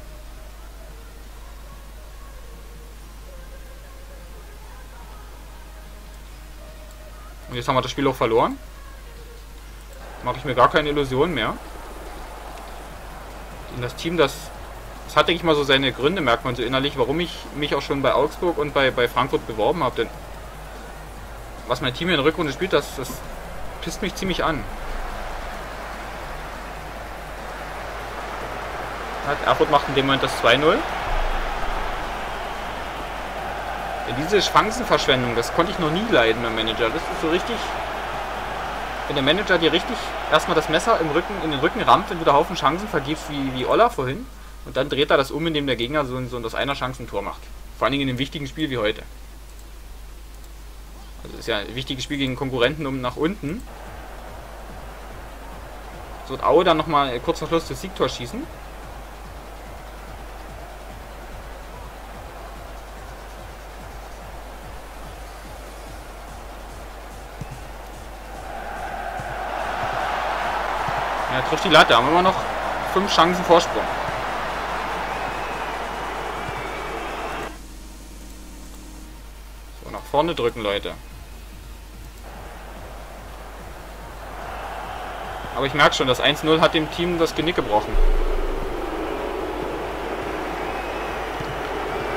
[SPEAKER 1] Und jetzt haben wir das Spiel auch verloren. Mache ich mir gar keine Illusionen mehr. Und das Team, das, das hat, denke ich mal, so seine Gründe, merkt man so innerlich, warum ich mich auch schon bei Augsburg und bei, bei Frankfurt beworben habe. Denn was mein Team in der Rückrunde spielt, das, das pisst mich ziemlich an. Erfurt macht in dem Moment das 2-0. Diese Chancenverschwendung, das konnte ich noch nie leiden beim Manager. Das ist so richtig wenn der Manager dir richtig erstmal das Messer im Rücken, in den Rücken rammt, wenn du da Haufen Chancen vergibst, wie, wie Olla vorhin, und dann dreht er das um, indem der Gegner so, so das einer Chance ein Tor macht. Vor allen Dingen in einem wichtigen Spiel wie heute. Also ist ja ein wichtiges Spiel gegen Konkurrenten um nach unten. So wird Aue dann nochmal kurz vor Schluss das Siegtor schießen. Er trifft die Latte, haben wir immer noch fünf Chancen Vorsprung. So, nach vorne drücken, Leute. Aber ich merke schon, das 1-0 hat dem Team das Genick gebrochen.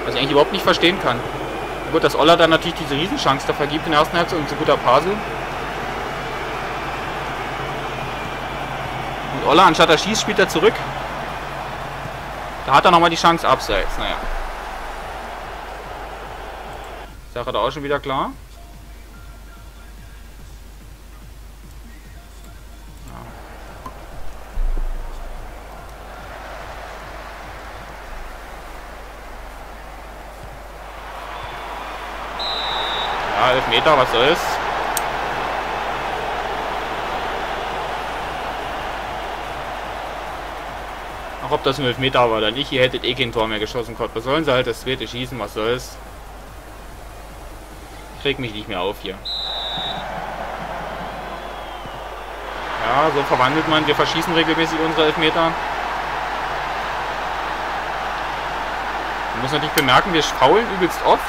[SPEAKER 1] Was ich eigentlich überhaupt nicht verstehen kann. Gut, dass Oller dann natürlich diese Riesenchance da vergibt in der ersten Halbzeit und so guter Pasel. Oller, anstatt er schießt, spielt er zurück. Da hat er nochmal die Chance abseits. Naja. Sache da auch schon wieder klar. Ja, Elfmeter, was soll's. Auch ob das ein Elfmeter war oder nicht, ihr hättet eh kein Tor mehr geschossen gehabt. Was sollen sie halt das zweite schießen, was soll's reg mich nicht mehr auf hier. Ja, so verwandelt man. Wir verschießen regelmäßig unsere Elfmeter. Man muss natürlich bemerken, wir faulen übelst oft.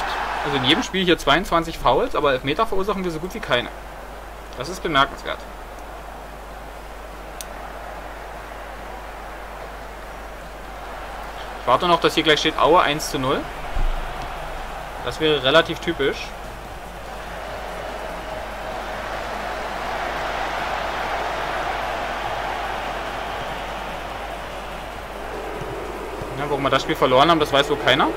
[SPEAKER 1] Also in jedem Spiel hier 22 Fouls, aber Elfmeter verursachen wir so gut wie keine. Das ist bemerkenswert. Ich warte noch, dass hier gleich steht Aue 1 zu 0. Das wäre relativ typisch. Warum wir das Spiel verloren haben, das weiß wohl keiner.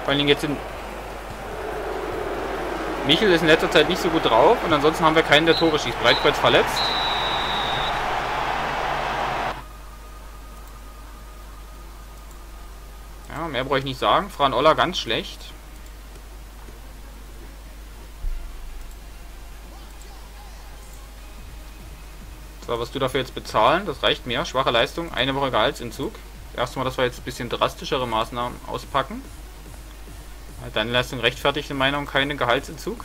[SPEAKER 1] Vor allen Dingen jetzt in... Michel ist in letzter Zeit nicht so gut drauf und ansonsten haben wir keinen, der Tore schießt. Breitkreuz verletzt. Ja, mehr brauche ich nicht sagen. Fran Oller ganz schlecht. So, was du dafür jetzt bezahlen, das reicht mir. Schwache Leistung, eine Woche Gehaltsentzug. Erstmal, dass wir jetzt ein bisschen drastischere Maßnahmen auspacken. Deine Leistung rechtfertigt in meiner Meinung keinen Gehaltsentzug.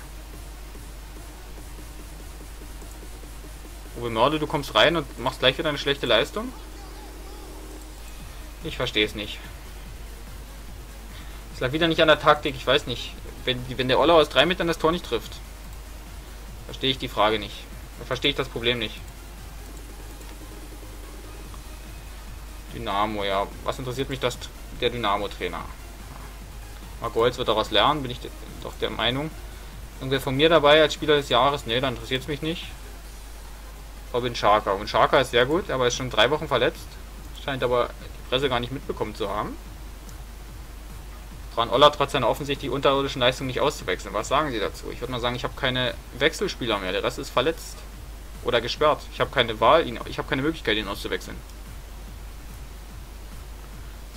[SPEAKER 1] Uwe Mörde, du kommst rein und machst gleich wieder eine schlechte Leistung? Ich verstehe es nicht. Es lag wieder nicht an der Taktik, ich weiß nicht. Wenn, wenn der Oller aus drei Metern das Tor nicht trifft, verstehe ich die Frage nicht. Verstehe ich das Problem nicht. Dynamo, ja. Was interessiert mich das der Dynamo-Trainer? Marco Holz wird daraus lernen, bin ich doch der Meinung. Irgendwer von mir dabei als Spieler des Jahres? Ne, dann interessiert es mich nicht. Robin Scharker. Und Scharker ist sehr gut, aber ist schon drei Wochen verletzt. Scheint aber die Presse gar nicht mitbekommen zu haben. Fran Oller trotz seiner offensichtlich unterirdischen Leistung nicht auszuwechseln. Was sagen Sie dazu? Ich würde mal sagen, ich habe keine Wechselspieler mehr. Der Rest ist verletzt oder gesperrt. Ich habe keine Wahl, ihn, ich habe keine Möglichkeit, ihn auszuwechseln.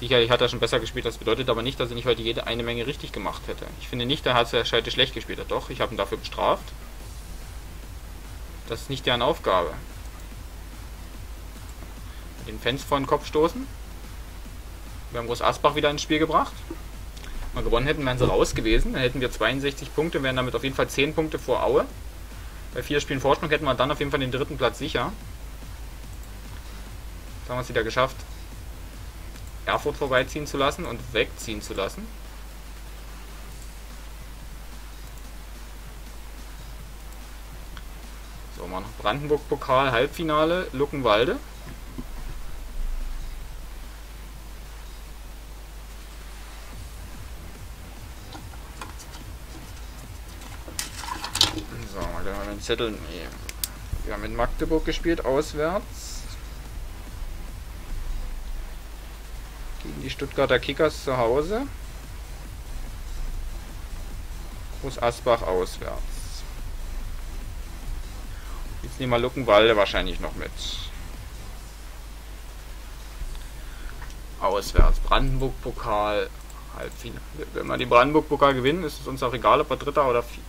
[SPEAKER 1] Sicherlich hat er schon besser gespielt, das bedeutet aber nicht, dass er nicht heute jede eine Menge richtig gemacht hätte. Ich finde nicht, dass er Scheite schlecht gespielt hat. Doch, ich habe ihn dafür bestraft. Das ist nicht deren Aufgabe. Den Fans vor den Kopf stoßen. Wir haben Groß Asbach wieder ins Spiel gebracht. Wenn wir gewonnen hätten, wären sie raus gewesen. Dann hätten wir 62 Punkte, wären damit auf jeden Fall 10 Punkte vor Aue. Bei vier Spielen Vorsprung hätten wir dann auf jeden Fall den dritten Platz sicher. Das haben wir es wieder geschafft, Erfurt vorbeiziehen zu lassen und wegziehen zu lassen. So, mal noch Brandenburg-Pokal, Halbfinale, Luckenwalde. So, mal den Zettel nehmen. Wir haben in Magdeburg gespielt, auswärts. Stuttgarter Kickers zu Hause. Groß Asbach auswärts. Jetzt nehmen wir Luckenwalde wahrscheinlich noch mit. Auswärts. Brandenburg-Pokal. Halbfinale. Wenn wir den Brandenburg-Pokal gewinnen, ist es uns auch egal, ob wir Dritter oder Vierter.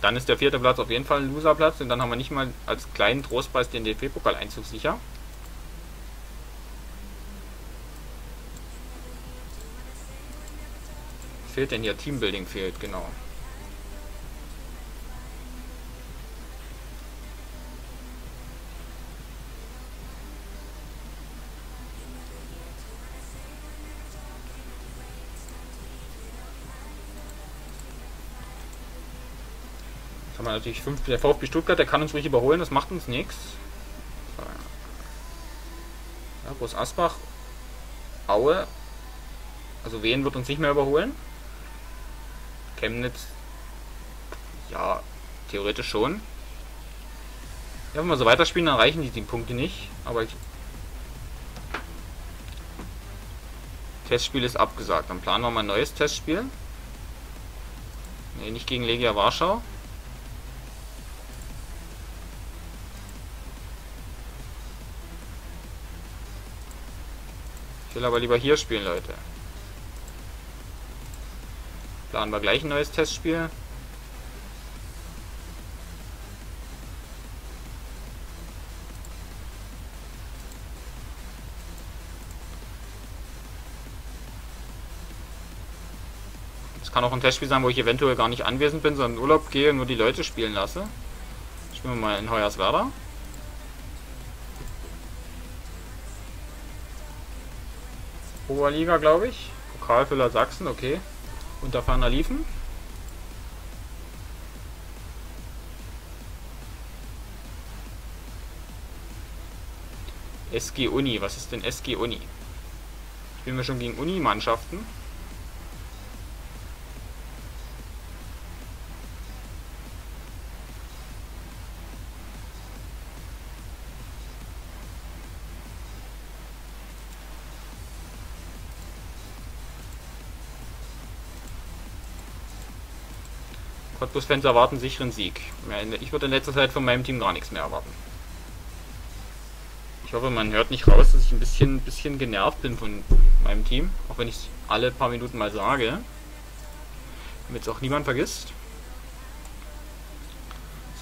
[SPEAKER 1] Dann ist der vierte Platz auf jeden Fall ein Loserplatz und dann haben wir nicht mal als kleinen Trostpreis den DFB-Pokal-Einzug sicher. Fehlt denn hier? Teambuilding fehlt, genau. Jetzt haben wir natürlich fünf, der VfB Stuttgart, der kann uns ruhig überholen, das macht uns nichts. Ja, Groß Asbach, Aue, also Wien wird uns nicht mehr überholen. Chemnitz, ja, theoretisch schon. Ja, wenn wir so weiterspielen, dann reichen die, die Punkte nicht. Aber ich Testspiel ist abgesagt. Dann planen wir mal ein neues Testspiel. Ne, nicht gegen Legia Warschau. Ich will aber lieber hier spielen, Leute. Planen wir gleich ein neues Testspiel. Es kann auch ein Testspiel sein, wo ich eventuell gar nicht anwesend bin, sondern in Urlaub gehe und nur die Leute spielen lasse. Spielen wir mal in Hoyerswerda. Oberliga, glaube ich. Pokalfüller Sachsen, okay. Unterfahrener liefen. SG Uni. Was ist denn SG Uni? Spielen wir schon gegen Uni-Mannschaften? Cottbus-Fans erwarten sicheren Sieg. Ich würde in letzter Zeit von meinem Team gar nichts mehr erwarten. Ich hoffe, man hört nicht raus, dass ich ein bisschen, bisschen genervt bin von meinem Team. Auch wenn ich es alle paar Minuten mal sage. Damit es auch niemand vergisst.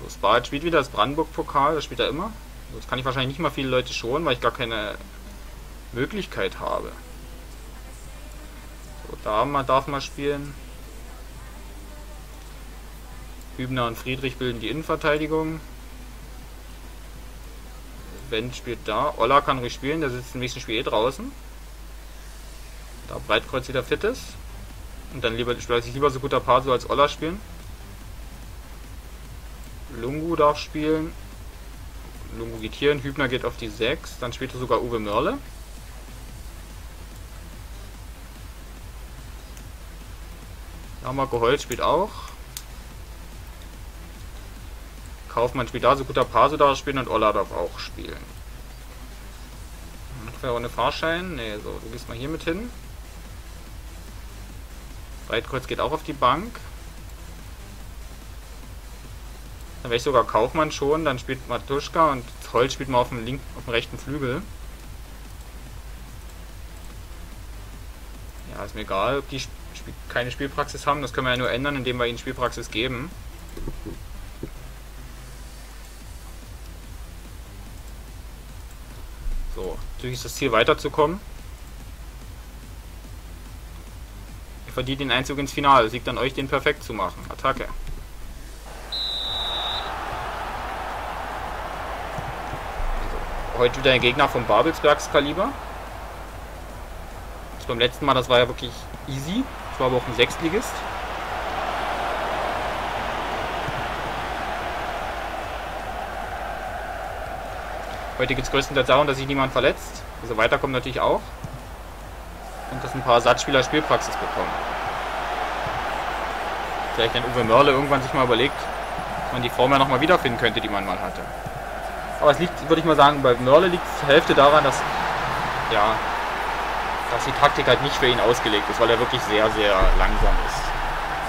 [SPEAKER 1] So, Spa spielt wieder das Brandenburg-Pokal. Das spielt er immer. Das kann ich wahrscheinlich nicht mal viele Leute schonen, weil ich gar keine Möglichkeit habe. So, da darf man spielen. Hübner und Friedrich bilden die Innenverteidigung. Wendt spielt da. Olla kann ruhig spielen, der sitzt im nächsten Spiel eh draußen. Da Breitkreuz wieder fit ist. Und dann lieber, ich lieber so guter Paso als Olla spielen. Lungu darf spielen. Lungu geht hier hin, Hübner geht auf die 6. Dann spielt er sogar Uwe Mörle. Ja, Marco Holz spielt auch. Kaufmann spielt da, so guter Paso darf spielen und Olla darf auch spielen. Wäre ohne Fahrschein. Ne, so, du gehst mal hier mit hin. Breitkreuz geht auch auf die Bank. Dann wäre ich sogar Kaufmann schon, dann spielt Matuschka und Holz spielt mal auf dem, linken, auf dem rechten Flügel. Ja, ist mir egal, ob die keine Spielpraxis haben, das können wir ja nur ändern, indem wir ihnen Spielpraxis geben. Natürlich ist das Ziel weiterzukommen. Ihr verdient den Einzug ins Finale. Es liegt an euch, den perfekt zu machen. Attacke. Also, heute wieder ein Gegner vom Babelsbergs Kaliber. Das beim letzten Mal, das war ja wirklich easy. Das war aber auch ein Sechstligist. Heute geht es größtenteils darum, dass sich niemand verletzt. Also weiterkommen natürlich auch. Und dass ein paar Ersatzspieler Spielpraxis bekommen. Vielleicht ein Uwe Mörle irgendwann sich mal überlegt, dass man die Form ja nochmal wiederfinden könnte, die man mal hatte. Aber es liegt, würde ich mal sagen, bei Mörle liegt zur Hälfte daran, dass, ja, dass die Taktik halt nicht für ihn ausgelegt ist, weil er wirklich sehr, sehr langsam ist.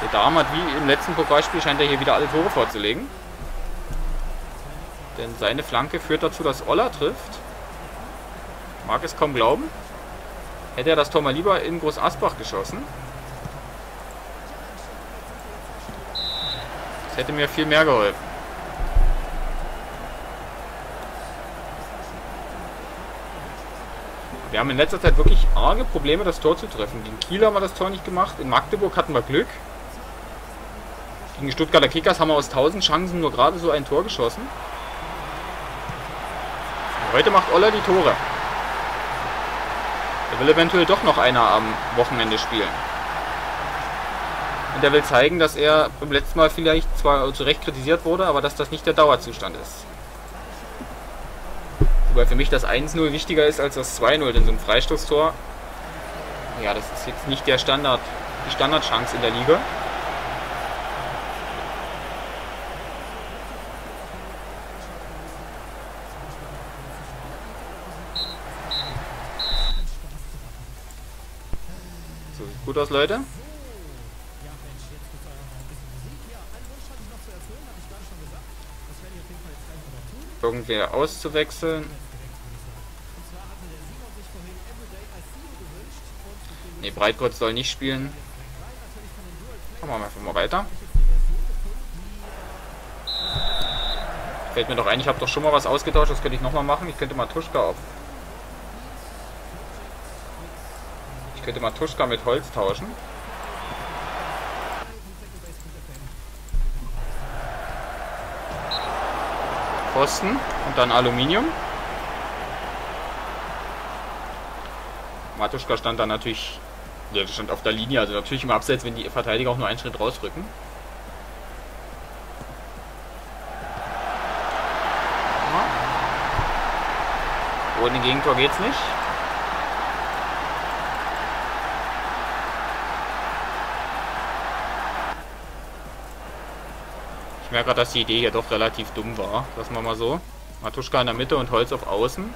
[SPEAKER 1] Der Darm hat wie im letzten Pokalspiel scheint er hier wieder alle Tore vorzulegen. Denn seine Flanke führt dazu, dass Olla trifft. Mag es kaum glauben. Hätte er das Tor mal lieber in Groß Asbach geschossen. Das hätte mir viel mehr geholfen. Wir haben in letzter Zeit wirklich arge Probleme, das Tor zu treffen. Gegen Kiel haben wir das Tor nicht gemacht. In Magdeburg hatten wir Glück. Gegen Stuttgarter Kickers haben wir aus 1000 Chancen nur gerade so ein Tor geschossen. Heute macht Oller die Tore. Er will eventuell doch noch einer am Wochenende spielen. Und er will zeigen, dass er beim letzten Mal vielleicht zwar zu Recht kritisiert wurde, aber dass das nicht der Dauerzustand ist. Wobei für mich das 1-0 wichtiger ist als das 2-0, denn so ein Freistoßtor, ja, das ist jetzt nicht der Standard, die Standardchance in der Liga. Gut aus, Leute. Irgendwer auszuwechseln. Ne, Breitkreuz soll nicht spielen. Machen wir einfach mal weiter. Fällt mir doch ein, ich habe doch schon mal was ausgetauscht, das könnte ich nochmal machen. Ich könnte mal Tuschka auf könnte Matuschka mit Holz tauschen. Pfosten und dann Aluminium. Matuschka stand dann natürlich, der stand auf der Linie, also natürlich im Abseits, wenn die Verteidiger auch nur einen Schritt rausrücken. ohne Gegentor geht's nicht. Ich merke gerade, dass die Idee hier doch relativ dumm war. Lassen wir mal so. Matuschka in der Mitte und Holz auf Außen.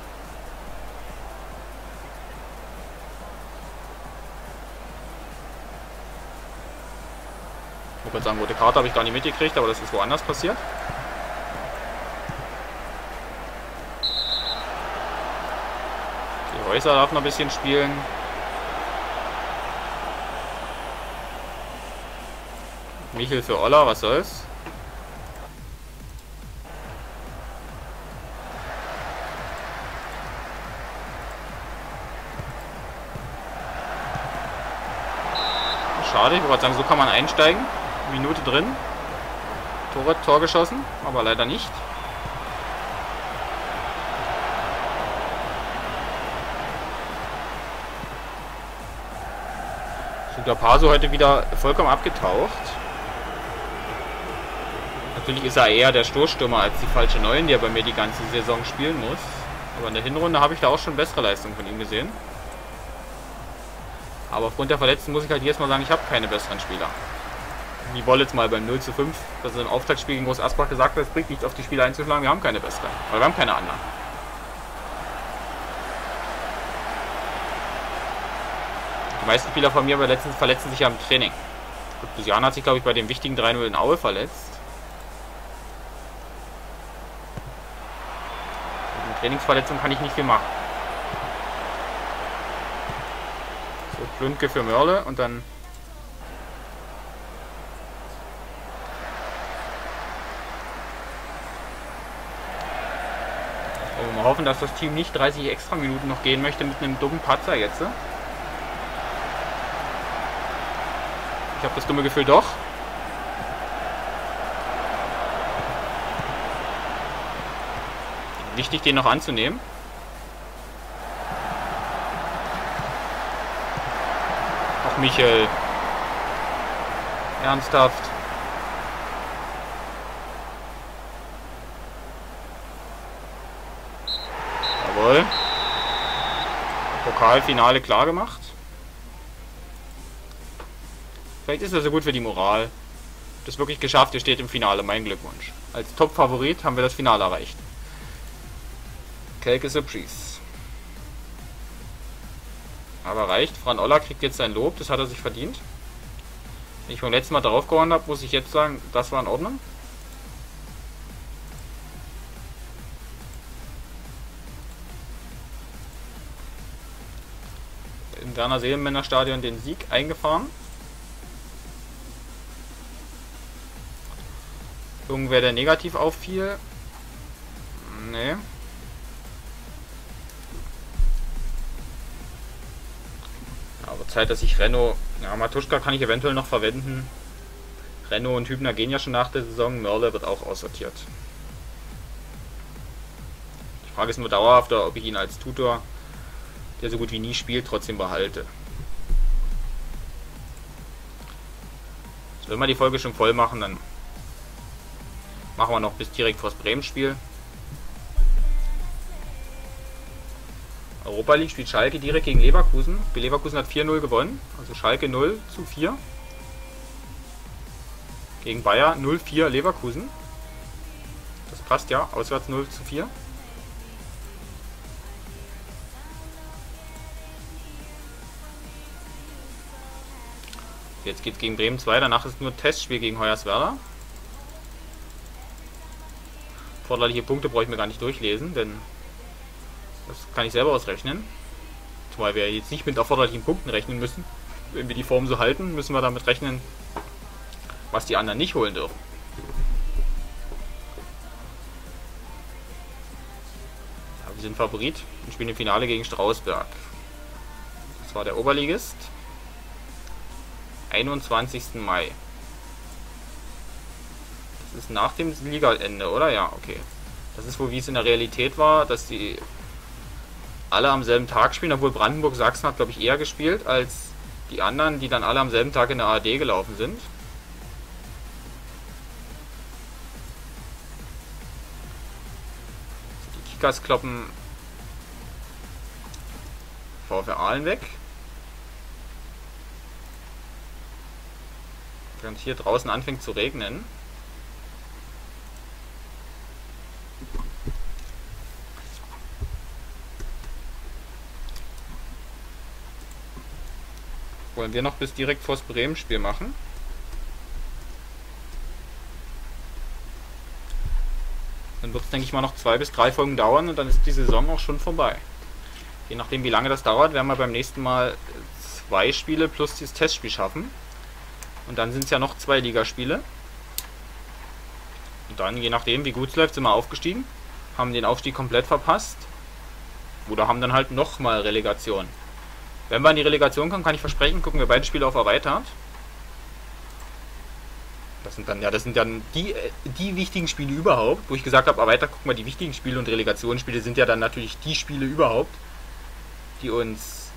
[SPEAKER 1] Ich wollte sagen, rote Karte habe ich gar nicht mitgekriegt, aber das ist woanders passiert. Die Häuser darf noch ein bisschen spielen. Michel für Olla, was soll's? Schade, ich wollte sagen, so kann man einsteigen. Minute drin. Tor, Tor geschossen, aber leider nicht. Suda Paso heute wieder vollkommen abgetaucht. Natürlich ist er eher der Stoßstürmer als die falsche Neun, die er bei mir die ganze Saison spielen muss. Aber in der Hinrunde habe ich da auch schon bessere Leistungen von ihm gesehen. Aber aufgrund der Verletzten muss ich halt jetzt mal sagen, ich habe keine besseren Spieler. Wie Wollitz mal beim 0 zu 5, das ist im Auftaktspiel gegen Groß Asbach gesagt hat, es bringt nichts auf die Spieler einzuschlagen, wir haben keine besseren. Weil wir haben keine anderen. Die meisten Spieler von mir letztens verletzen sich ja im Training. Gut, Lucian hat sich, glaube ich, bei dem wichtigen 3-0 in Aue verletzt. Mit Trainingsverletzung kann ich nicht viel machen. Plünke für Mörle und dann Wollen mal hoffen, dass das Team nicht 30 extra Minuten noch gehen möchte mit einem dummen Patzer jetzt. Ich habe das dumme Gefühl doch. Wichtig, den noch anzunehmen. Michael. Ernsthaft. Jawohl. Pokalfinale klar gemacht. Vielleicht ist das so gut für die Moral. Das wirklich geschafft, ihr steht im Finale. Mein Glückwunsch. Als Top-Favorit haben wir das Finale erreicht. Kelke Surprise. Aber reicht. Fran Oller kriegt jetzt sein Lob. Das hat er sich verdient. Wenn ich beim letzten Mal darauf gehauen habe, muss ich jetzt sagen, das war in Ordnung. Im Werner Seelenmänner Stadion den Sieg eingefahren. Irgendwer, der negativ auffiel? Nee. Zeit, dass ich Renault... Ja, Matuschka kann ich eventuell noch verwenden. Renault und Hübner gehen ja schon nach der Saison. Mörle wird auch aussortiert. Die Frage ist nur dauerhafter, ob ich ihn als Tutor, der so gut wie nie spielt, trotzdem behalte. So, wenn wir die Folge schon voll machen, dann machen wir noch bis direkt vors Bremen-Spiel. Europa League spielt Schalke direkt gegen Leverkusen. Leverkusen hat 4-0 gewonnen, also Schalke 0 zu 4. Gegen Bayer 0-4 Leverkusen. Das passt ja, auswärts 0 zu 4. Jetzt geht es gegen Bremen 2, danach ist nur Testspiel gegen Hoyerswerda. Forderliche Punkte brauche ich mir gar nicht durchlesen, denn das kann ich selber ausrechnen. Zumal wir jetzt nicht mit erforderlichen Punkten rechnen müssen. Wenn wir die Form so halten, müssen wir damit rechnen, was die anderen nicht holen dürfen. Ja, wir sind Favorit und spielen im Finale gegen Strausberg. Das war der Oberligist. 21. Mai. Das ist nach dem Ligaende, oder? Ja, okay. Das ist wohl, wie es in der Realität war, dass die alle am selben Tag spielen, obwohl Brandenburg Sachsen hat, glaube ich, eher gespielt als die anderen, die dann alle am selben Tag in der ARD gelaufen sind. Die Kickers kloppen VfR Aalen weg. Während hier draußen anfängt zu regnen. Wollen wir noch bis direkt vors Bremen-Spiel machen? Dann wird es, denke ich mal, noch zwei bis drei Folgen dauern und dann ist die Saison auch schon vorbei. Je nachdem, wie lange das dauert, werden wir beim nächsten Mal zwei Spiele plus dieses Testspiel schaffen. Und dann sind es ja noch zwei Ligaspiele. Und dann, je nachdem, wie gut es läuft, sind wir aufgestiegen. Haben den Aufstieg komplett verpasst. Oder haben dann halt nochmal Relegation. Wenn wir in die Relegation kommen, kann ich versprechen, gucken wir beide Spiele auf erweitert. Das sind dann, ja, das sind dann die, die wichtigen Spiele überhaupt, wo ich gesagt habe, erweitert, gucken wir die wichtigen Spiele und Relegationsspiele sind ja dann natürlich die Spiele überhaupt, die uns,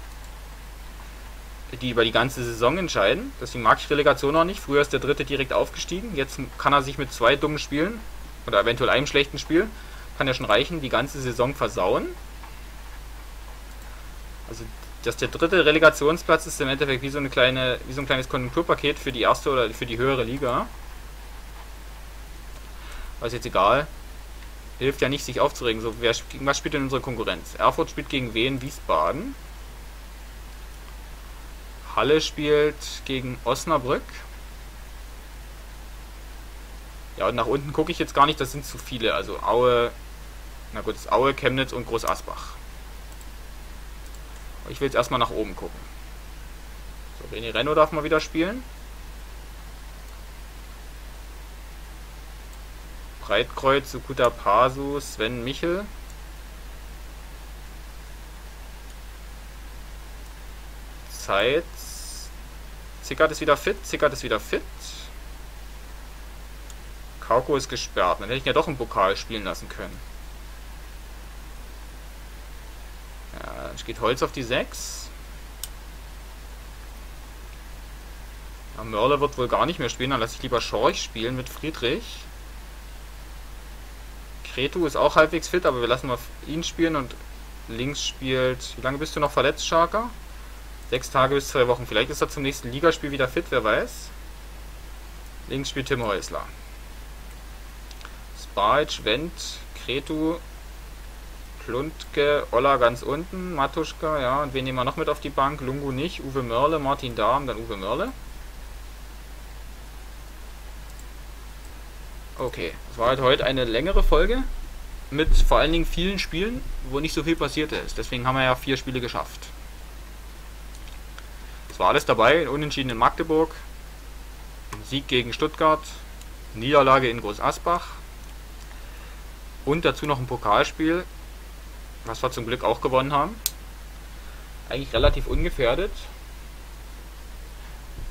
[SPEAKER 1] die über die ganze Saison entscheiden. Deswegen mag ich Relegation noch nicht. Früher ist der dritte direkt aufgestiegen. Jetzt kann er sich mit zwei dummen Spielen oder eventuell einem schlechten Spiel, kann ja schon reichen, die ganze Saison versauen. Also dass der dritte Relegationsplatz ist im Endeffekt wie so eine kleine, wie so ein kleines Konjunkturpaket für die erste oder für die höhere Liga. Aber ist jetzt egal. Hilft ja nicht, sich aufzuregen. So, wer, gegen was spielt denn unsere Konkurrenz? Erfurt spielt gegen Wien Wiesbaden. Halle spielt gegen Osnabrück. Ja, und nach unten gucke ich jetzt gar nicht, das sind zu viele. Also Aue, na gut, Aue, Chemnitz und Groß Asbach. Ich will jetzt erstmal nach oben gucken. So, René Renno darf mal wieder spielen. Breitkreuz, Sukuta Pasu, Sven Michel. Zeit. Zickert ist wieder fit. Zickert ist wieder fit. Kauko ist gesperrt. Dann hätte ich ja doch im Pokal spielen lassen können. Dann geht Holz auf die 6. Ja, Mörler wird wohl gar nicht mehr spielen, dann lasse ich lieber Schorch spielen mit Friedrich. Kretu ist auch halbwegs fit, aber wir lassen mal ihn spielen und links spielt. Wie lange bist du noch verletzt, Scharker? Sechs Tage bis zwei Wochen. Vielleicht ist er zum nächsten Ligaspiel wieder fit, wer weiß. Links spielt Tim Häusler. Sparic, Wendt, Kretu, Klundke, Olla ganz unten, Matuschka, ja, und wen nehmen wir noch mit auf die Bank? Lungu nicht, Uwe Mörle, Martin Dahm, dann Uwe Mörle. Okay, das war halt heute eine längere Folge mit vor allen Dingen vielen Spielen, wo nicht so viel passiert ist. Deswegen haben wir ja vier Spiele geschafft. Es war alles dabei, Unentschieden in Magdeburg, Sieg gegen Stuttgart, Niederlage in Groß Asbach und dazu noch ein Pokalspiel was wir zum Glück auch gewonnen haben. Eigentlich relativ ungefährdet.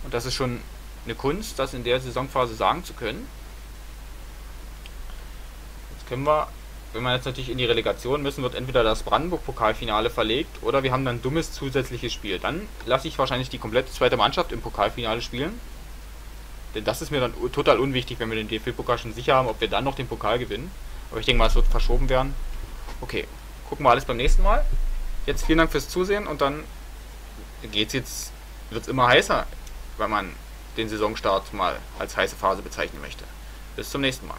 [SPEAKER 1] Und das ist schon eine Kunst, das in der Saisonphase sagen zu können. Jetzt können wir, wenn wir jetzt natürlich in die Relegation müssen, wird entweder das Brandenburg-Pokalfinale verlegt oder wir haben dann ein dummes zusätzliches Spiel. Dann lasse ich wahrscheinlich die komplette zweite Mannschaft im Pokalfinale spielen. Denn das ist mir dann total unwichtig, wenn wir den DFB-Pokal schon sicher haben, ob wir dann noch den Pokal gewinnen. Aber ich denke mal, es wird verschoben werden. Okay, Gucken wir alles beim nächsten Mal. Jetzt vielen Dank fürs Zusehen und dann geht's jetzt, wird es immer heißer, wenn man den Saisonstart mal als heiße Phase bezeichnen möchte. Bis zum nächsten Mal.